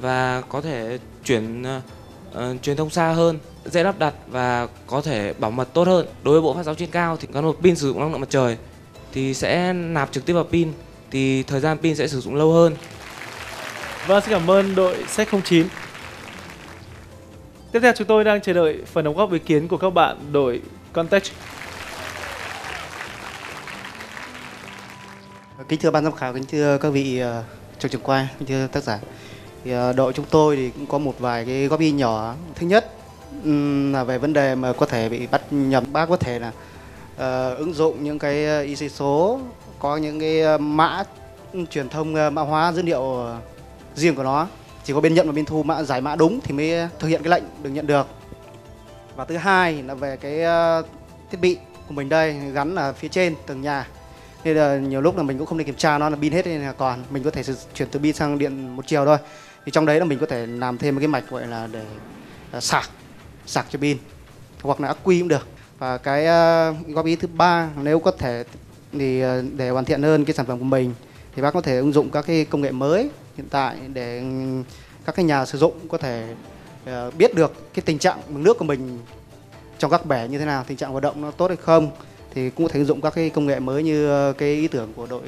và có thể chuyển uh, truyền thông xa hơn, dễ lắp đặt và có thể bảo mật tốt hơn. Đối với bộ phát sóng trên cao thì có một pin sử dụng năng lượng mặt trời thì sẽ nạp trực tiếp vào pin thì thời gian pin sẽ sử dụng lâu hơn. Vâng, xin cảm ơn đội set 09. Tiếp theo chúng tôi đang chờ đợi phần đóng góp ý kiến của các bạn đội Context. Kính thưa ban giám khảo, kính thưa các vị trường quay, kính thưa tác giả. Thì ờ, đội chúng tôi thì cũng có một vài cái góp ý nhỏ. Thứ nhất là về vấn đề mà có thể bị bắt nhầm. Bác có thể là uh, ứng dụng những cái ờ, IC số có những cái ờ, mã truyền thông mã hóa dữ liệu riêng của nó. Chỉ có bên nhận và bên thu mã giải mã đúng thì mới thực hiện cái lệnh được nhận được. Và thứ hai là về cái thiết bị của mình đây gắn ở phía trên tầng nhà nên là nhiều lúc là mình cũng không thể kiểm tra nó là pin hết hay là còn mình có thể chuyển từ pin sang điện một chiều thôi thì trong đấy là mình có thể làm thêm một cái mạch gọi là để sạc sạc cho pin hoặc là ắc quy cũng được và cái uh, góp ý thứ ba nếu có thể thì ờ, để hoàn thiện hơn cái sản phẩm của mình thì bác có thể ứng dụng các cái công nghệ mới hiện tại để ừ, các cái nhà sử dụng có thể uh, biết được cái tình trạng mực nước của mình trong các bể như thế nào tình trạng hoạt động nó tốt hay không. Thì cũng có thể ứng dụng các cái công nghệ mới như ờ, cái ý tưởng của đội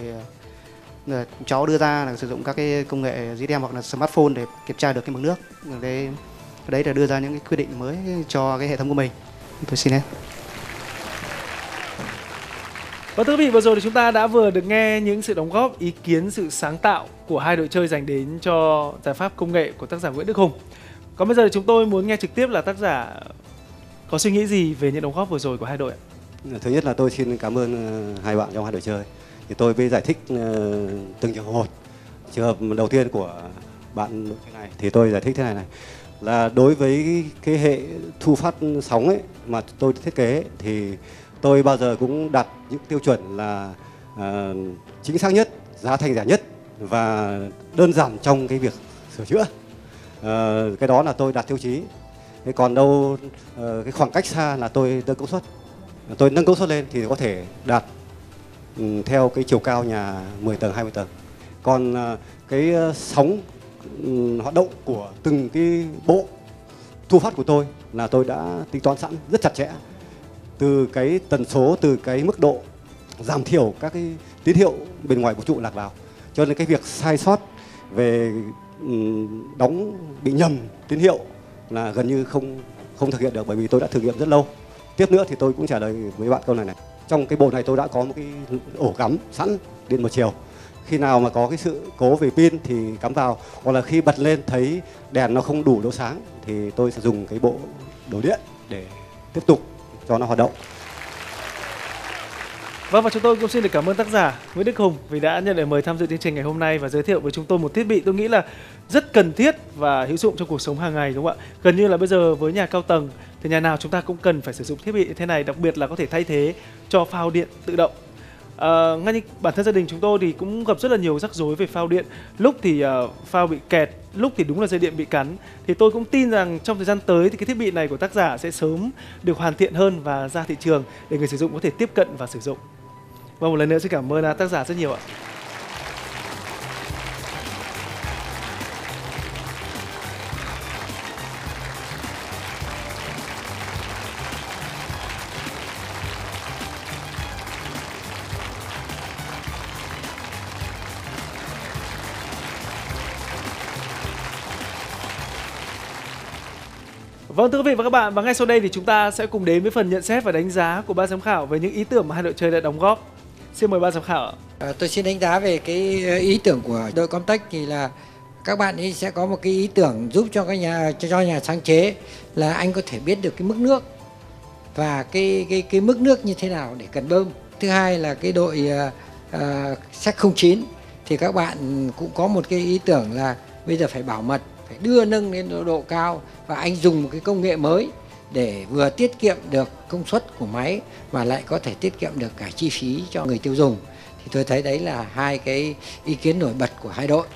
ờ, cháu đưa ra là sử dụng các cái công nghệ GTM hoặc là smartphone để kiểm tra được cái mực nước. Đấy đấy là đưa ra những cái quy định mới cho cái hệ thống của mình. Tôi xin hết. Và thưa quý vị, vừa rồi thì chúng ta đã vừa được nghe những sự đóng góp, ý kiến, sự sáng tạo của hai đội chơi dành đến cho giải pháp công nghệ của tác giả Nguyễn Đức Hùng. Còn bây giờ thì chúng tôi muốn nghe trực tiếp là tác giả có suy nghĩ gì về những đóng góp vừa rồi của hai đội ạ? Dạ, thứ nhất là tôi xin cảm ơn ờ, hai bạn trong hai đội chơi. Thì tôi mới giải thích ờ, từng trường hợp một. Trường hợp đầu tiên của bạn đội chơi này thì tôi giải thích thế này này là đối với cái hệ thu phát sóng ấy mà tôi thiết kế ấy, thì tôi bao giờ cũng đặt những tiêu chuẩn là ờ, chính xác nhất, giá thành rẻ nhất và đơn giản trong cái việc sửa chữa. Ờ, cái đó là tôi đặt tiêu chí. Thế còn đâu ờ, cái khoảng cách xa là tôi nâng công suất. Tôi nâng công suất lên thì có thể đạt um, theo cái chiều cao nhà 10 tầng, 20 tầng. Còn ờ, cái ờ, sóng um, hoạt động của từng cái bộ thu phát của tôi là tôi đã tính toán sẵn rất chặt chẽ từ cái tần số, từ cái mức độ giảm thiểu các cái tín hiệu bên ngoài vũ trụ lạc vào. Cho nên cái việc sai sót về đóng bị nhầm tín hiệu là gần như không không thực hiện được bởi vì tôi đã thử nghiệm rất lâu. Tiếp nữa thì tôi cũng trả lời với bạn câu này này. Trong cái bộ này tôi đã có một cái ổ cắm sẵn điện một chiều. Khi nào mà có cái sự cố về pin thì cắm vào, hoặc là khi bật lên thấy đèn nó không đủ độ sáng thì tôi sẽ dùng cái bộ đồ điện để tiếp tục cho nó hoạt động Vâng và chúng tôi cũng xin được cảm ơn tác giả Nguyễn Đức Hùng vì đã nhận lời mời tham dự chương trình ngày hôm nay và giới thiệu với chúng tôi một thiết bị tôi nghĩ là rất cần thiết và hữu dụng trong cuộc sống hàng ngày đúng không ạ? Gần như là bây giờ với nhà cao tầng thì nhà nào chúng ta cũng cần phải sử dụng thiết bị như thế này, đặc biệt là có thể thay thế cho phao điện tự động. À, ngay như bản thân gia đình chúng tôi thì cũng gặp rất là nhiều rắc rối về phao điện. Lúc thì uh, phao bị kẹt lúc thì đúng là dây điện bị cắn. Thì tôi cũng tin rằng trong thời gian tới thì cái thiết bị này của tác giả sẽ sớm được hoàn thiện hơn và ra thị trường để người sử dụng có thể tiếp cận và sử dụng. Và một lần nữa xin cảm ơn à, tác giả rất nhiều ạ. Vâng thưa quý vị và các bạn và ngay sau đây thì chúng ta sẽ cùng đến với phần nhận xét và đánh giá của ban giám khảo về những ý tưởng mà hai đội chơi đã đóng góp. Xin mời ban giám khảo. À, tôi xin đánh giá về cái ờ, ý tưởng của đội Comtech thì là các bạn ấy sẽ có một cái ý tưởng giúp cho các nhà cho, cho nhà sáng chế là anh có thể biết được cái mức nước và cái cái cái mức nước như thế nào để cần bơm. Thứ hai là cái đội uh, uh, sách 09 thì các bạn cũng có một cái ý tưởng là bây giờ phải bảo mật, phải đưa nâng lên độ, cao và anh dùng một cái công nghệ mới để vừa tiết kiệm được công suất của máy và lại có thể tiết kiệm được cả chi phí cho người tiêu dùng thì tôi thấy đấy là hai cái ý kiến nổi bật của hai đội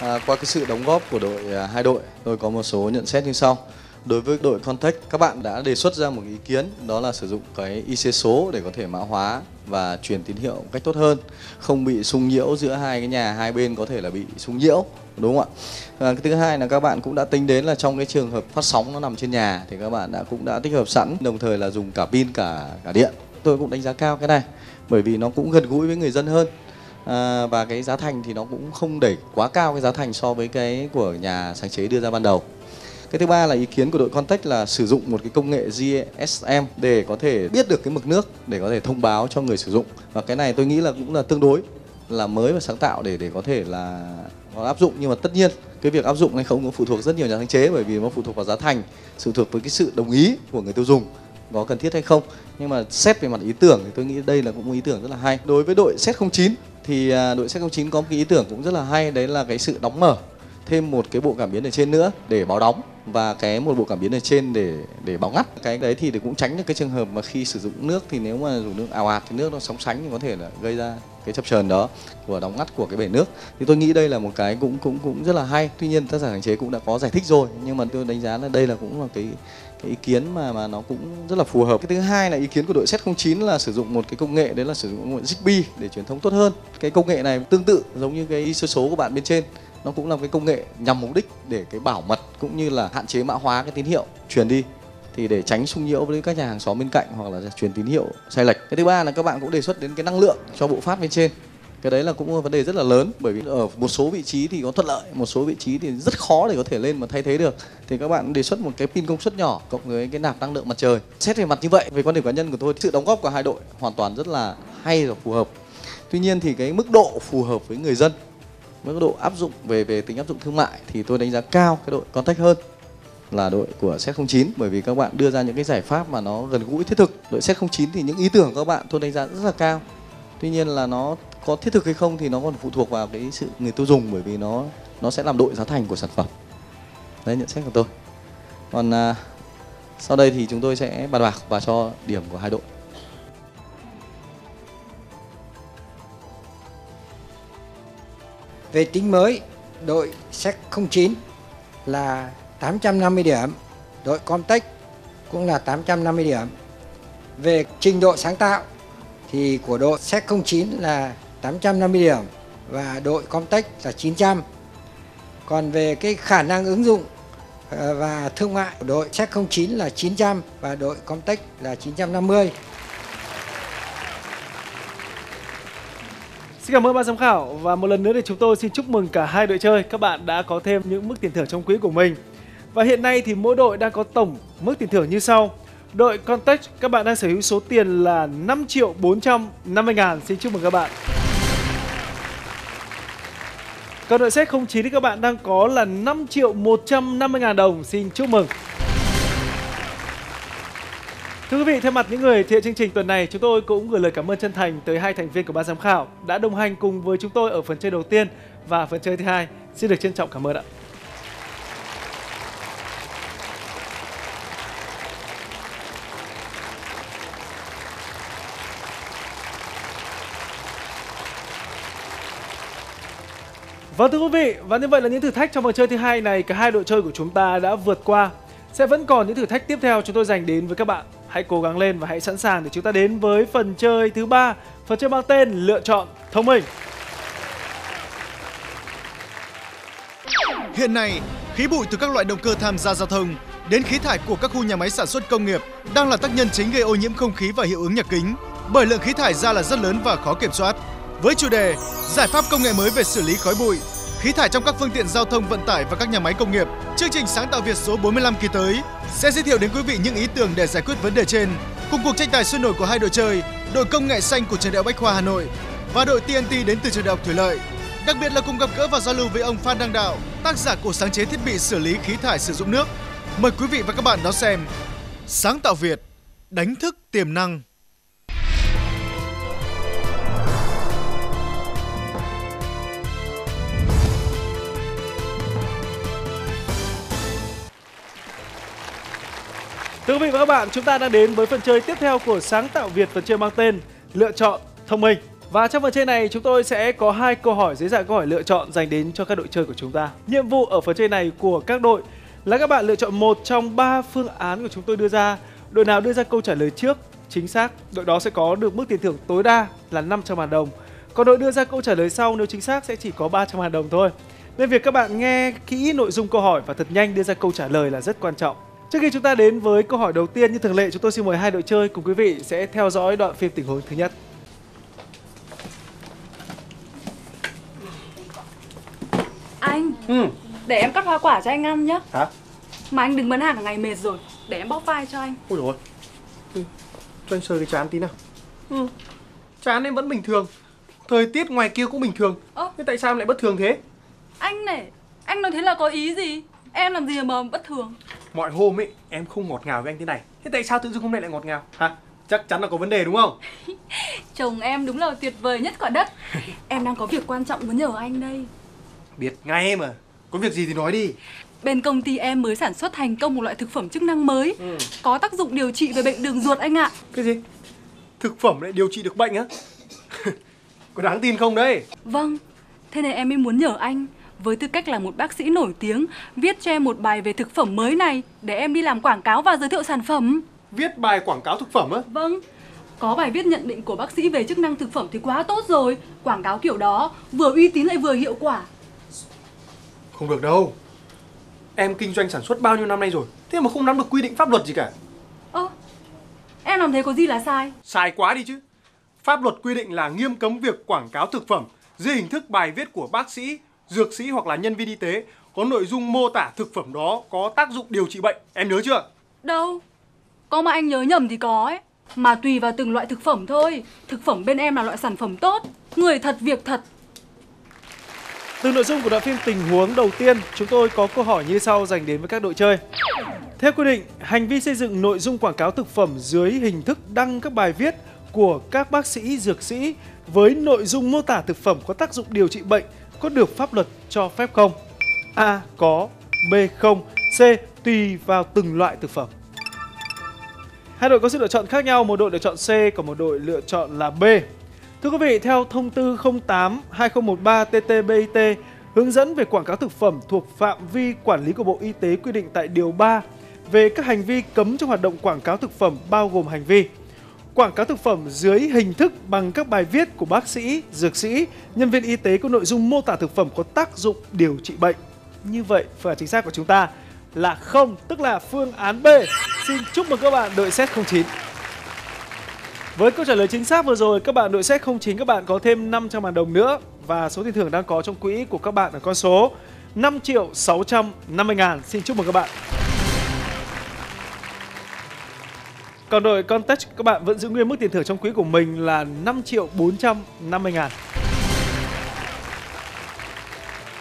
À, qua cái sự đóng góp của đội à, hai đội, tôi có một số nhận xét như sau. Đối với đội Contact, các bạn đã đề xuất ra một ý kiến đó là sử dụng cái IC số để có thể mã hóa và truyền tín hiệu một cách tốt hơn, không bị xung nhiễu giữa hai cái nhà hai bên có thể là bị xung nhiễu, đúng không ạ? Và cái thứ hai là các bạn cũng đã tính đến là trong cái trường hợp phát sóng nó nằm trên nhà thì các bạn đã cũng đã tích hợp sẵn, đồng thời là dùng cả pin cả cả điện. Tôi cũng đánh giá cao cái này bởi vì nó cũng gần gũi với người dân hơn à, và cái giá thành thì nó cũng không đẩy quá cao cái giá thành so với cái của nhà sáng chế đưa ra ban đầu cái thứ ba là ý kiến của đội Contact là sử dụng một cái công nghệ GSM để có thể biết được cái mực nước, để có thể thông báo cho người sử dụng. Và cái này tôi nghĩ là cũng là tương đối là mới và sáng tạo để để có thể là nó áp dụng. Nhưng mà tất nhiên, cái việc áp dụng này không có phụ thuộc rất nhiều nhà sáng chế, bởi vì nó phụ thuộc vào giá thành phụ thuộc với cái sự đồng ý của người tiêu dùng, có cần thiết hay không. Nhưng mà xét về mặt ý tưởng thì tôi nghĩ đây là cũng một ý tưởng rất là hay. Đối với đội set 09 thì à, đội set 09 có một cái ý tưởng cũng rất là hay, đấy là cái sự đóng mở thêm một cái bộ cảm biến ở trên nữa để báo đóng và cái một bộ cảm biến ở trên để để bảo ngắt cái đấy thì cũng tránh được cái trường hợp mà khi sử dụng nước thì nếu mà dùng nước ào ạt thì nước nó sóng sánh thì có thể là gây ra cái chập chờn đó của đóng ngắt của cái bể nước thì tôi nghĩ đây là một cái cũng cũng cũng rất là hay tuy nhiên tác giả sáng chế cũng đã có giải thích rồi, nhưng mà tôi đánh giá là đây là cũng là cái cái ý kiến mà mà nó cũng rất là phù hợp. Cái thứ hai là ý kiến của đội set 09 là sử dụng một cái công nghệ, đấy là sử dụng công nghệ Zigbee để truyền thông tốt hơn. Cái công nghệ này tương tự giống như cái số số của bạn bên trên nó cũng là cái công nghệ nhằm mục đích để cái bảo mật cũng như là hạn chế mã hóa cái tín hiệu truyền đi. Thì để tránh xung nhiễu với các nhà hàng xóm bên cạnh hoặc là truyền tín hiệu sai lệch. Cái thứ ba là các bạn cũng đề xuất đến cái năng lượng cho bộ phát bên trên. Cái đấy là cũng một vấn đề rất là lớn, bởi vì ở một số vị trí thì có thuận lợi, một số vị trí thì rất khó để có thể lên mà thay thế được. Thì các bạn đề xuất một cái pin công suất nhỏ cộng với cái nạp năng lượng mặt trời. Xét về mặt như vậy, về quan điểm cá nhân của tôi sự đóng góp của hai đội hoàn toàn rất là hay và phù hợp. Tuy nhiên thì cái mức độ phù hợp với người dân mức độ áp dụng về về tính áp dụng thương mại thì tôi đánh giá cao cái đội contact hơn là đội của set 09 bởi vì các bạn đưa ra những cái giải pháp mà nó gần gũi thiết thực. Đội set 09 thì những ý tưởng của các bạn tôi đánh giá rất là cao. Tuy nhiên là nó có thiết thực hay không thì nó còn phụ thuộc vào cái sự người tiêu dùng. Bởi vì nó nó sẽ làm đội giá thành của sản phẩm. Đấy nhận xét của tôi. Còn à, sau đây thì chúng tôi sẽ bàn bạc và cho điểm của hai đội. Về tính mới, đội SEC 09 là 850 điểm, đội Comtech cũng là 850 điểm về trình độ sáng tạo thì của đội SEC 09 là 850 điểm và đội Comtech là 900. Còn về cái khả năng ứng dụng ờ, và thương mại của đội SEC 09 là 900 và đội Comtech là 950. Xin cảm ơn ban giám khảo và một lần nữa thì chúng tôi xin chúc mừng cả hai đội chơi. Các bạn đã có thêm những mức tiền thưởng trong quỹ của mình. Và hiện nay thì mỗi đội đang có tổng mức tiền thưởng như sau. Đội Context, các bạn đang sở hữu số tiền là 5 triệu 450 ngàn. Xin chúc mừng các bạn. Còn đội set 09 thì các bạn đang có là 5 triệu 150 ngàn đồng. Xin chúc mừng. Thưa quý vị, thay mặt những người thiện chương trình tuần này, chúng tôi cũng gửi lời cảm ơn chân thành tới hai thành viên của ban giám khảo đã đồng hành cùng với chúng tôi ở phần chơi đầu tiên và phần chơi thứ hai. Xin được trân trọng cảm ơn ạ. Vâng thưa quý vị, và như vậy là những thử thách trong phần chơi thứ hai này cả hai đội chơi của chúng ta đã vượt qua. Sẽ vẫn còn những thử thách tiếp theo chúng tôi dành đến với các bạn. Hãy cố gắng lên và hãy sẵn sàng để chúng ta đến với phần chơi thứ ba, phần chơi mang tên lựa chọn thông minh. Hiện nay, khí bụi từ các loại động cơ tham gia giao thông đến khí thải của các khu nhà máy sản xuất công nghiệp đang là tác nhân chính gây ô nhiễm không khí và hiệu ứng nhà kính bởi lượng khí thải ra là rất lớn và khó kiểm soát. Với chủ đề Giải pháp công nghệ mới về xử lý khói bụi, khí thải trong các phương tiện giao thông vận tải và các nhà máy công nghiệp. Chương trình sáng tạo Việt số 45 kỳ tới sẽ giới thiệu đến quý vị những ý tưởng để giải quyết vấn đề trên. Cùng cuộc tranh tài sôi nổi của hai đội chơi, đội công nghệ xanh của trường đại học Bách khoa Hà Nội và đội TNT đến từ trường đại học Thủy Lợi. Đặc biệt là cùng gặp gỡ và giao lưu với ông Phan Đăng Đạo, tác giả của sáng chế thiết bị xử lý khí thải sử dụng nước. Mời quý vị và các bạn đón xem Sáng tạo Việt, đánh thức tiềm năng. Thưa quý vị và các bạn, chúng ta đang đến với phần chơi tiếp theo của sáng tạo Việt, phần chơi mang tên lựa chọn thông minh. Và trong phần chơi này chúng tôi sẽ có hai câu hỏi dưới dạng câu hỏi lựa chọn dành đến cho các đội chơi của chúng ta. Nhiệm vụ ở phần chơi này của các đội là các bạn lựa chọn một trong ba phương án của chúng tôi đưa ra. Đội nào đưa ra câu trả lời trước chính xác, đội đó sẽ có được mức tiền thưởng tối đa là 500 000 đồng. Còn đội đưa ra câu trả lời sau nếu chính xác sẽ chỉ có 300 000 đồng thôi. Nên việc các bạn nghe kỹ nội dung câu hỏi và thật nhanh đưa ra câu trả lời là rất quan trọng. Trước khi chúng ta đến với câu hỏi đầu tiên như thường lệ chúng tôi xin mời hai đội chơi cùng quý vị sẽ theo dõi đoạn phim tình huống thứ nhất. Anh, Ừ. để em cắt hoa quả cho anh ăn nhé. Hả? Mà anh đừng bán hàng cả ngày mệt rồi, để em bóc vai cho anh. Ôi ôi. Ừ. Cho anh sờ cái chán tí nào. Ừ. Chán em vẫn bình thường. Thời tiết ngoài kia cũng bình thường. Ơ? Thế tại sao em lại bất thường thế? Anh này, anh nói thế là có ý gì? Em làm gì mà bất thường? Mọi hôm ấy em không ngọt ngào với anh thế này. Thế tại sao tự dưng hôm nay lại ngọt ngào? Hả? Chắc chắn là có vấn đề đúng không? Chồng em đúng là tuyệt vời nhất quả đất. em đang có việc quan trọng muốn nhờ anh đây. Biết ngay mà. Có việc gì thì nói đi. Bên công ty em mới sản xuất thành công một loại thực phẩm chức năng mới Ừ. Có tác dụng điều trị về bệnh đường ruột anh ạ Cái gì? Thực phẩm lại điều trị được bệnh á? có đáng tin không đấy? Vâng, thế nên em mới muốn nhờ anh Với tư cách là một bác sĩ nổi tiếng Viết cho em một bài về thực phẩm mới này Để em đi làm quảng cáo và giới thiệu sản phẩm. Viết bài quảng cáo thực phẩm á? Vâng, có bài viết nhận định của bác sĩ về chức năng thực phẩm thì quá tốt rồi. Quảng cáo kiểu đó vừa uy tín lại vừa hiệu quả. Không được đâu. Em kinh doanh sản xuất bao nhiêu năm nay rồi? Thế mà không nắm được quy định pháp luật gì cả. Ơ, em làm thế có gì là sai? Sai quá đi chứ. Pháp luật quy định là nghiêm cấm việc quảng cáo thực phẩm dưới hình thức bài viết của bác sĩ, dược sĩ hoặc là nhân viên y tế có nội dung mô tả thực phẩm đó có tác dụng điều trị bệnh. Em nhớ chưa? Đâu, có mà anh nhớ nhầm thì có ấy Mà tùy vào từng loại thực phẩm thôi Thực phẩm bên em là loại sản phẩm tốt Người thật việc thật Từ nội dung của đoạn phim tình huống đầu tiên, chúng tôi có câu hỏi như sau dành đến với các đội chơi. Theo quy định, hành vi xây dựng nội dung quảng cáo thực phẩm dưới hình thức đăng các bài viết của các bác sĩ, dược sĩ với nội dung mô tả thực phẩm có tác dụng điều trị bệnh có được pháp luật cho phép không? A. Có B. Không C. Tùy vào từng loại thực phẩm Hai đội có sự lựa chọn khác nhau, một đội lựa chọn C, còn một đội lựa chọn là B. Thưa quý vị, theo thông tư 08-2013-TT-BIT hướng dẫn về quảng cáo thực phẩm thuộc phạm vi quản lý của Bộ Y tế quy định tại Điều 3 về các hành vi cấm trong hoạt động quảng cáo thực phẩm bao gồm hành vi quảng cáo thực phẩm dưới hình thức bằng các bài viết của bác sĩ, dược sĩ, nhân viên y tế có nội dung mô tả thực phẩm có tác dụng điều trị bệnh. Như vậy, phương án chính xác của chúng ta là không, tức là phương án B. Xin chúc mừng các bạn đội xét 09. Với câu trả lời chính xác vừa rồi, các bạn đội xét 09 các bạn có thêm 500 000 đồng nữa và số tiền thưởng đang có trong quỹ của các bạn là con số 5 triệu 650 ngàn. Xin chúc mừng các bạn. Còn đội Contest các bạn vẫn giữ nguyên mức tiền thưởng trong quỹ của mình là 5 triệu 450 ngàn.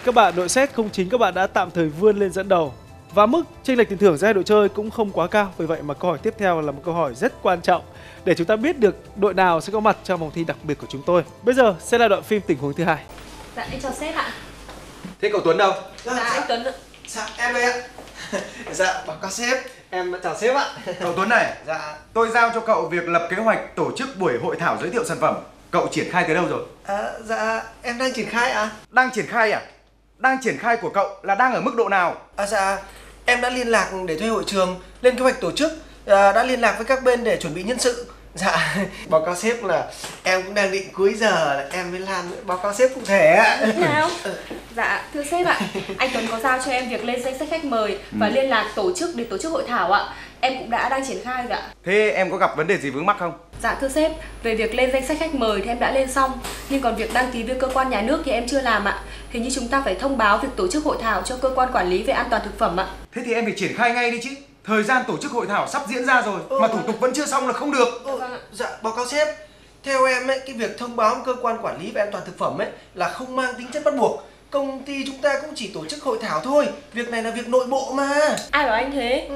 Các bạn đội set 09 các bạn đã tạm thời vươn lên dẫn đầu và mức chênh lệch tiền thưởng giữa hai đội chơi cũng không quá cao. Vì vậy mà câu hỏi tiếp theo là một câu hỏi rất quan trọng để chúng ta biết được đội nào sẽ có mặt trong vòng thi đặc biệt của chúng tôi. Bây giờ sẽ là đoạn phim tình huống thứ hai. Dạ em chào sếp ạ Thế cậu Tuấn đâu? Dạ anh Tuấn ạ Dạ em đây ạ Dạ báo cáo sếp Em chào sếp ạ Cậu Tuấn này Dạ Tôi giao cho cậu việc lập kế hoạch tổ chức buổi hội thảo giới thiệu sản phẩm Cậu triển khai tới đâu rồi? À, dạ em đang triển khai à Đang triển khai à? Đang triển khai của cậu là đang ở mức độ nào? À dạ em đã liên lạc để thuê hội trường lên kế hoạch tổ chức à, đã liên lạc với các bên để chuẩn bị nhân sự dạ báo cáo sếp là em cũng đang định cuối giờ là em với lan báo cáo sếp cụ thể ạ Nào Dạ thưa sếp ạ Anh Tuấn có giao cho em việc lên danh sách khách mời Và Ừ. liên lạc tổ chức để tổ chức hội thảo ạ Em cũng đã đang triển khai rồi ạ Thế em có gặp vấn đề gì vướng mắc không? Dạ thưa sếp, về việc lên danh sách khách mời thì em đã lên xong Nhưng còn việc đăng ký với cơ quan nhà nước thì em chưa làm ạ hình như chúng ta phải thông báo việc tổ chức hội thảo cho cơ quan quản lý về an toàn thực phẩm ạ. Thế thì em phải triển khai ngay đi chứ. Thời gian tổ chức hội thảo sắp diễn ra rồi mà thủ tục vẫn chưa xong là không được. Dạ báo cáo sếp, theo em ấy, cái việc thông báo cơ quan quản lý về an toàn thực phẩm ấy là không mang tính chất bắt buộc. Công ty chúng ta cũng chỉ tổ chức hội thảo thôi. Việc này là việc nội bộ mà. Ai bảo anh thế?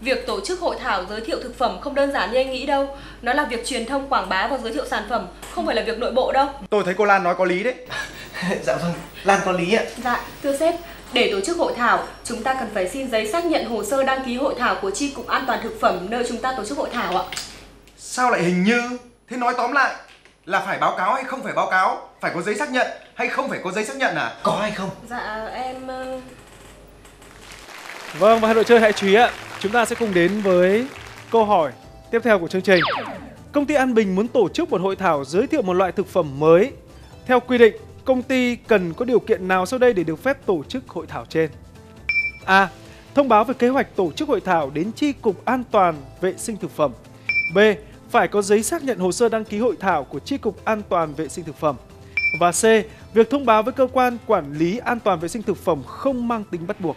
Việc tổ chức hội thảo giới thiệu thực phẩm không đơn giản như anh nghĩ đâu. Nó là việc truyền thông quảng bá và giới thiệu sản phẩm, không phải là việc nội bộ đâu. Tôi thấy cô Lan nói có lý đấy. dạ vâng, Lan có lý ạ. Dạ, thưa sếp, để tổ chức hội thảo, chúng ta cần phải xin giấy xác nhận hồ sơ đăng ký hội thảo của Chi cục An toàn thực phẩm nơi chúng ta tổ chức hội thảo ạ. Sao lại hình như? Thế nói tóm lại là phải báo cáo hay không phải báo cáo? Phải có giấy xác nhận hay không phải có giấy xác nhận à? Có hay không? Dạ, em... ờ, Vâng và hai đội chơi hãy chú ý ạ. Chúng ta sẽ cùng đến với câu hỏi tiếp theo của chương trình. Công ty An Bình muốn tổ chức một hội thảo giới thiệu một loại thực phẩm mới. Theo quy định, công ty cần có điều kiện nào sau đây để được phép tổ chức hội thảo trên? A. Thông báo về kế hoạch tổ chức hội thảo đến Chi cục An toàn vệ sinh thực phẩm. B. Phải có giấy xác nhận hồ sơ đăng ký hội thảo của Chi cục An toàn vệ sinh thực phẩm. Và C. Việc thông báo với cơ quan quản lý an toàn vệ sinh thực phẩm không mang tính bắt buộc.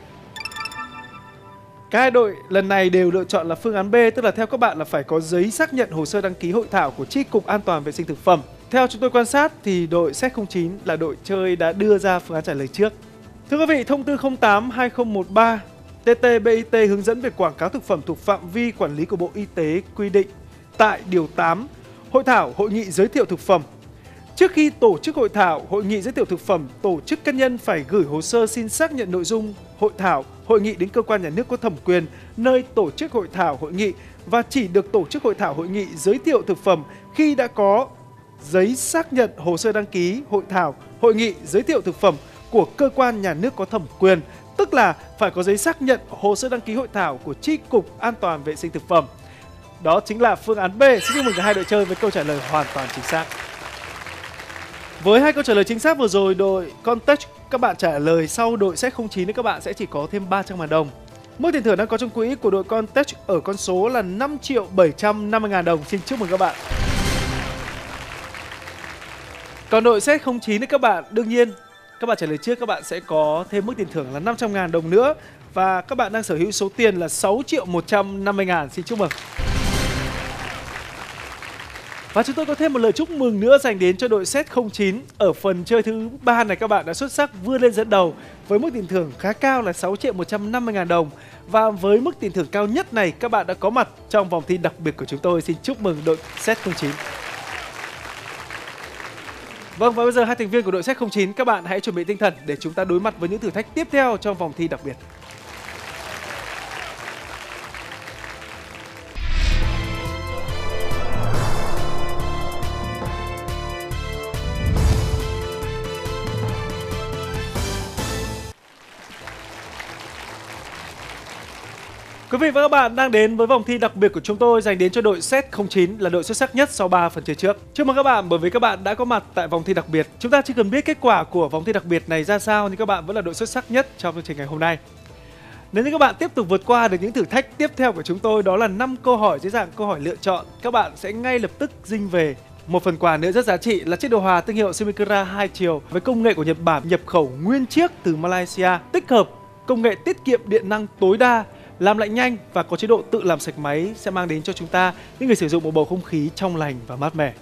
Cả hai đội lần này đều lựa chọn là phương án B, tức là theo các bạn là phải có giấy xác nhận hồ sơ đăng ký hội thảo của Chi cục An toàn vệ sinh thực phẩm. Theo chúng tôi quan sát thì đội Set 09 là đội chơi đã đưa ra phương án trả lời trước. Thưa quý vị, thông tư 08 2013 TT-BIT hướng dẫn về quảng cáo thực phẩm thuộc phạm vi quản lý của Bộ Y tế quy định tại điều 8 Hội thảo, hội nghị giới thiệu thực phẩm Trước khi tổ chức hội thảo, hội nghị giới thiệu thực phẩm, tổ chức cá nhân phải gửi hồ sơ xin xác nhận nội dung hội thảo, hội nghị đến cơ quan nhà nước có thẩm quyền nơi tổ chức hội thảo, hội nghị và chỉ được tổ chức hội thảo, hội nghị giới thiệu thực phẩm khi đã có giấy xác nhận hồ sơ đăng ký hội thảo, hội nghị giới thiệu thực phẩm của cơ quan nhà nước có thẩm quyền, tức là phải có giấy xác nhận hồ sơ đăng ký hội thảo của Chi cục An toàn vệ sinh thực phẩm. Đó chính là phương án B. Xin chúc mừng cả hai đội chơi với câu trả lời hoàn toàn chính xác. Với hai câu trả lời chính xác vừa rồi, đội Contest các bạn trả lời sau đội set 09 thì các bạn sẽ chỉ có thêm 300 ngàn đồng. Mức tiền thưởng đang có trong quỹ của đội Contest ở con số là 5 triệu 750 ngàn đồng. Xin chúc mừng các bạn. Còn đội set 09 thì các bạn. Đương nhiên, các bạn trả lời trước, các bạn sẽ có thêm mức tiền thưởng là 500 ngàn đồng nữa. Và các bạn đang sở hữu số tiền là 6 triệu 150 ngàn. Xin chúc mừng. Và chúng tôi có thêm một lời chúc mừng nữa dành đến cho đội set 09 ở phần chơi thứ ba này, các bạn đã xuất sắc vươn lên dẫn đầu với mức tiền thưởng khá cao là 6 triệu 150 ngàn đồng. Và với mức tiền thưởng cao nhất này, các bạn đã có mặt trong vòng thi đặc biệt của chúng tôi. Xin chúc mừng đội set 09 Vâng và bây giờ hai thành viên của đội set 09 các bạn hãy chuẩn bị tinh thần để chúng ta đối mặt với những thử thách tiếp theo trong vòng thi đặc biệt. Quý vị và các bạn đang đến với vòng thi đặc biệt của chúng tôi dành đến cho đội set 09 là đội xuất sắc nhất sau 3 phần chơi trước. Chúc mừng các bạn bởi vì các bạn đã có mặt tại vòng thi đặc biệt. Chúng ta chỉ cần biết kết quả của vòng thi đặc biệt này ra sao thì các bạn vẫn là đội xuất sắc nhất trong chương trình ngày hôm nay. Nếu như các bạn tiếp tục vượt qua được những thử thách tiếp theo của chúng tôi đó là 5 câu hỏi dưới dạng câu hỏi lựa chọn, các bạn sẽ ngay lập tức dinh về một phần quà nữa rất giá trị là chiếc điều hòa thương hiệu Semikura 2 chiều với công nghệ của Nhật Bản nhập khẩu nguyên chiếc từ Malaysia, tích hợp công nghệ tiết kiệm điện năng tối đa làm lạnh nhanh và có chế độ tự làm sạch máy sẽ mang đến cho chúng ta những người sử dụng một bầu không khí trong lành và mát mẻ.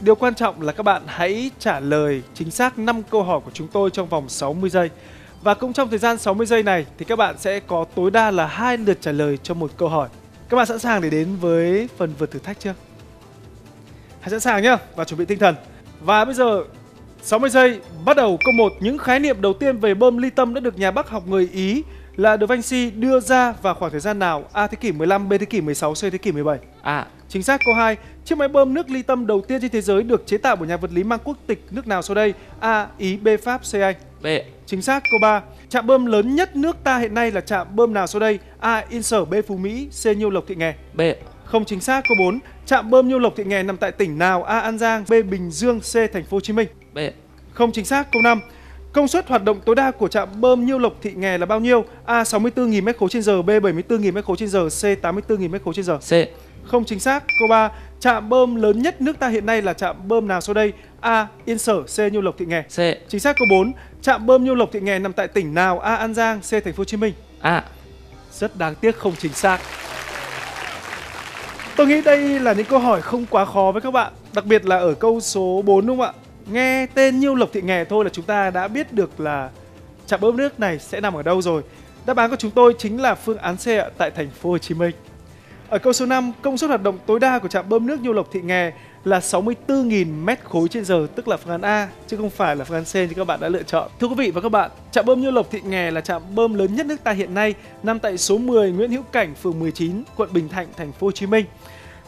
Điều quan trọng là các bạn hãy trả lời chính xác 5 câu hỏi của chúng tôi trong vòng 60 giây. Và cũng trong thời gian 60 giây này thì các bạn sẽ có tối đa là hai lượt trả lời cho một câu hỏi. Các bạn sẵn sàng để đến với phần vượt thử thách chưa? Hãy sẵn sàng nhé và chuẩn bị tinh thần. Và bây giờ 60 giây bắt đầu câu 1 những khái niệm đầu tiên về bơm ly tâm đã được nhà bác học người Ý là De Vinci đưa ra vào khoảng thời gian nào? A thế kỷ 15, B thế kỷ 16, C thế kỷ 17. À, Chính xác câu 2. Chiếc máy bơm nước ly tâm đầu tiên trên thế giới được chế tạo bởi nhà vật lý mang quốc tịch nước nào sau đây? A. Ý, B. Pháp, C. Anh. B. Chính xác câu 3. Trạm bơm lớn nhất nước ta hiện nay là trạm bơm nào sau đây? A. Yên Sở, B. Phú Mỹ, C. Nhiêu Lộc Thị Nghè. B. Không chính xác câu 4. Trạm bơm Nhiêu Lộc Thị Nghè nằm tại tỉnh nào? A. An Giang, B. Bình Dương, C. Thành phố Hồ Chí Minh. B. Không chính xác câu 5. Công suất hoạt động tối đa của trạm bơm Nhiêu Lộc Thị Nghè là bao nhiêu? A 64.000 m3 trên giờ, B 74.000 m3 trên giờ, C 84.000 m3 trên giờ. C. Không chính xác. Câu 3. Trạm bơm lớn nhất nước ta hiện nay là trạm bơm nào sau đây? A. Yên Sở, C. Nhiêu Lộc Thị Nghè. C. Chính xác câu 4. Trạm bơm Nhiêu Lộc Thị Nghè nằm tại tỉnh nào? A. An Giang, C. Thành phố Hồ Chí Minh. A. Rất đáng tiếc không chính xác. Tôi nghĩ đây là những câu hỏi không quá khó với các bạn, đặc biệt là ở câu số 4 đúng không ạ? Nghe tên Nhiêu Lộc Thị Nghè thôi là chúng ta đã biết được là trạm bơm nước này sẽ nằm ở đâu rồi. Đáp án của chúng tôi chính là phương án C ạ, tại thành phố Hồ Chí Minh. Ở câu số 5, công suất hoạt động tối đa của trạm bơm nước Nhiêu Lộc Thị Nghè là 64.000 mét khối trên giờ, tức là phương án A, chứ không phải là phương án C như các bạn đã lựa chọn. Thưa quý vị và các bạn, trạm bơm Nhiêu Lộc Thị Nghè là trạm bơm lớn nhất nước ta hiện nay, nằm tại số 10 Nguyễn Hữu Cảnh, phường 19, quận Bình Thạnh, thành phố Hồ Chí Minh.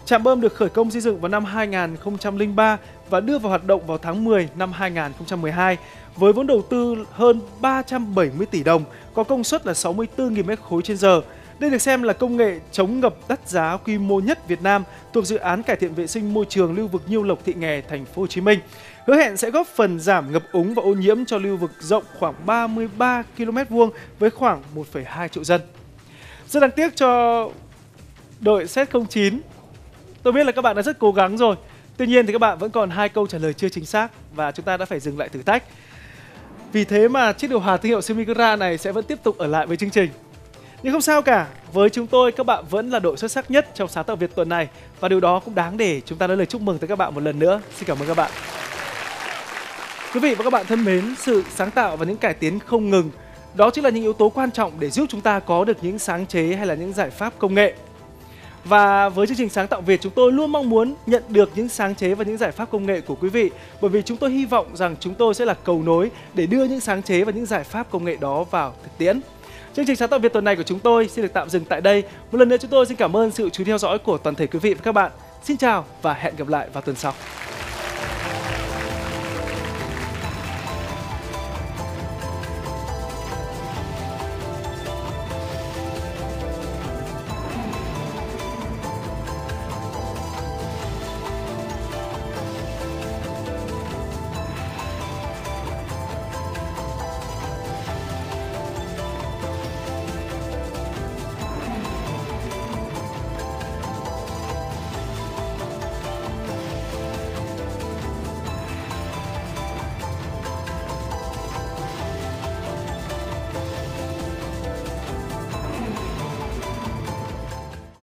Trạm bơm được khởi công xây dựng vào năm 2003 và đưa vào hoạt động vào tháng 10 năm 2012 với vốn đầu tư hơn 370 tỷ đồng, có công suất là 64.000 mét khối trên giờ. Đây được xem là công nghệ chống ngập đắt giá quy mô nhất Việt Nam thuộc dự án cải thiện vệ sinh môi trường lưu vực Nhiêu Lộc Thị Nghè, thành phố Hồ Chí Minh. Hứa hẹn sẽ góp phần giảm ngập úng và ô nhiễm cho lưu vực rộng khoảng 33 km vuông với khoảng 1,2 triệu dân. Rất đáng tiếc cho đội set 09 Tôi biết là các bạn đã rất cố gắng rồi. Tuy nhiên thì các bạn vẫn còn hai câu trả lời chưa chính xác và chúng ta đã phải dừng lại thử thách. Vì thế mà chiếc điều hòa thương hiệu Semikura này sẽ vẫn tiếp tục ở lại với chương trình. Nhưng không sao cả, với chúng tôi các bạn vẫn là đội xuất sắc nhất trong sáng tạo Việt tuần này và điều đó cũng đáng để chúng ta nói lời chúc mừng tới các bạn một lần nữa. Xin cảm ơn các bạn. Quý vị và các bạn thân mến, sự sáng tạo và những cải tiến không ngừng đó chính là những yếu tố quan trọng để giúp chúng ta có được những sáng chế hay là những giải pháp công nghệ. Và với chương trình sáng tạo Việt, chúng tôi luôn mong muốn nhận được những sáng chế và những giải pháp công nghệ của quý vị bởi vì chúng tôi hy vọng rằng chúng tôi sẽ là cầu nối để đưa những sáng chế và những giải pháp công nghệ đó vào thực tiễn. Chương trình sáng tạo Việt tuần này của chúng tôi xin được tạm dừng tại đây. Một lần nữa chúng tôi xin cảm ơn sự chú ý theo dõi của toàn thể quý vị và các bạn. Xin chào và hẹn gặp lại vào tuần sau.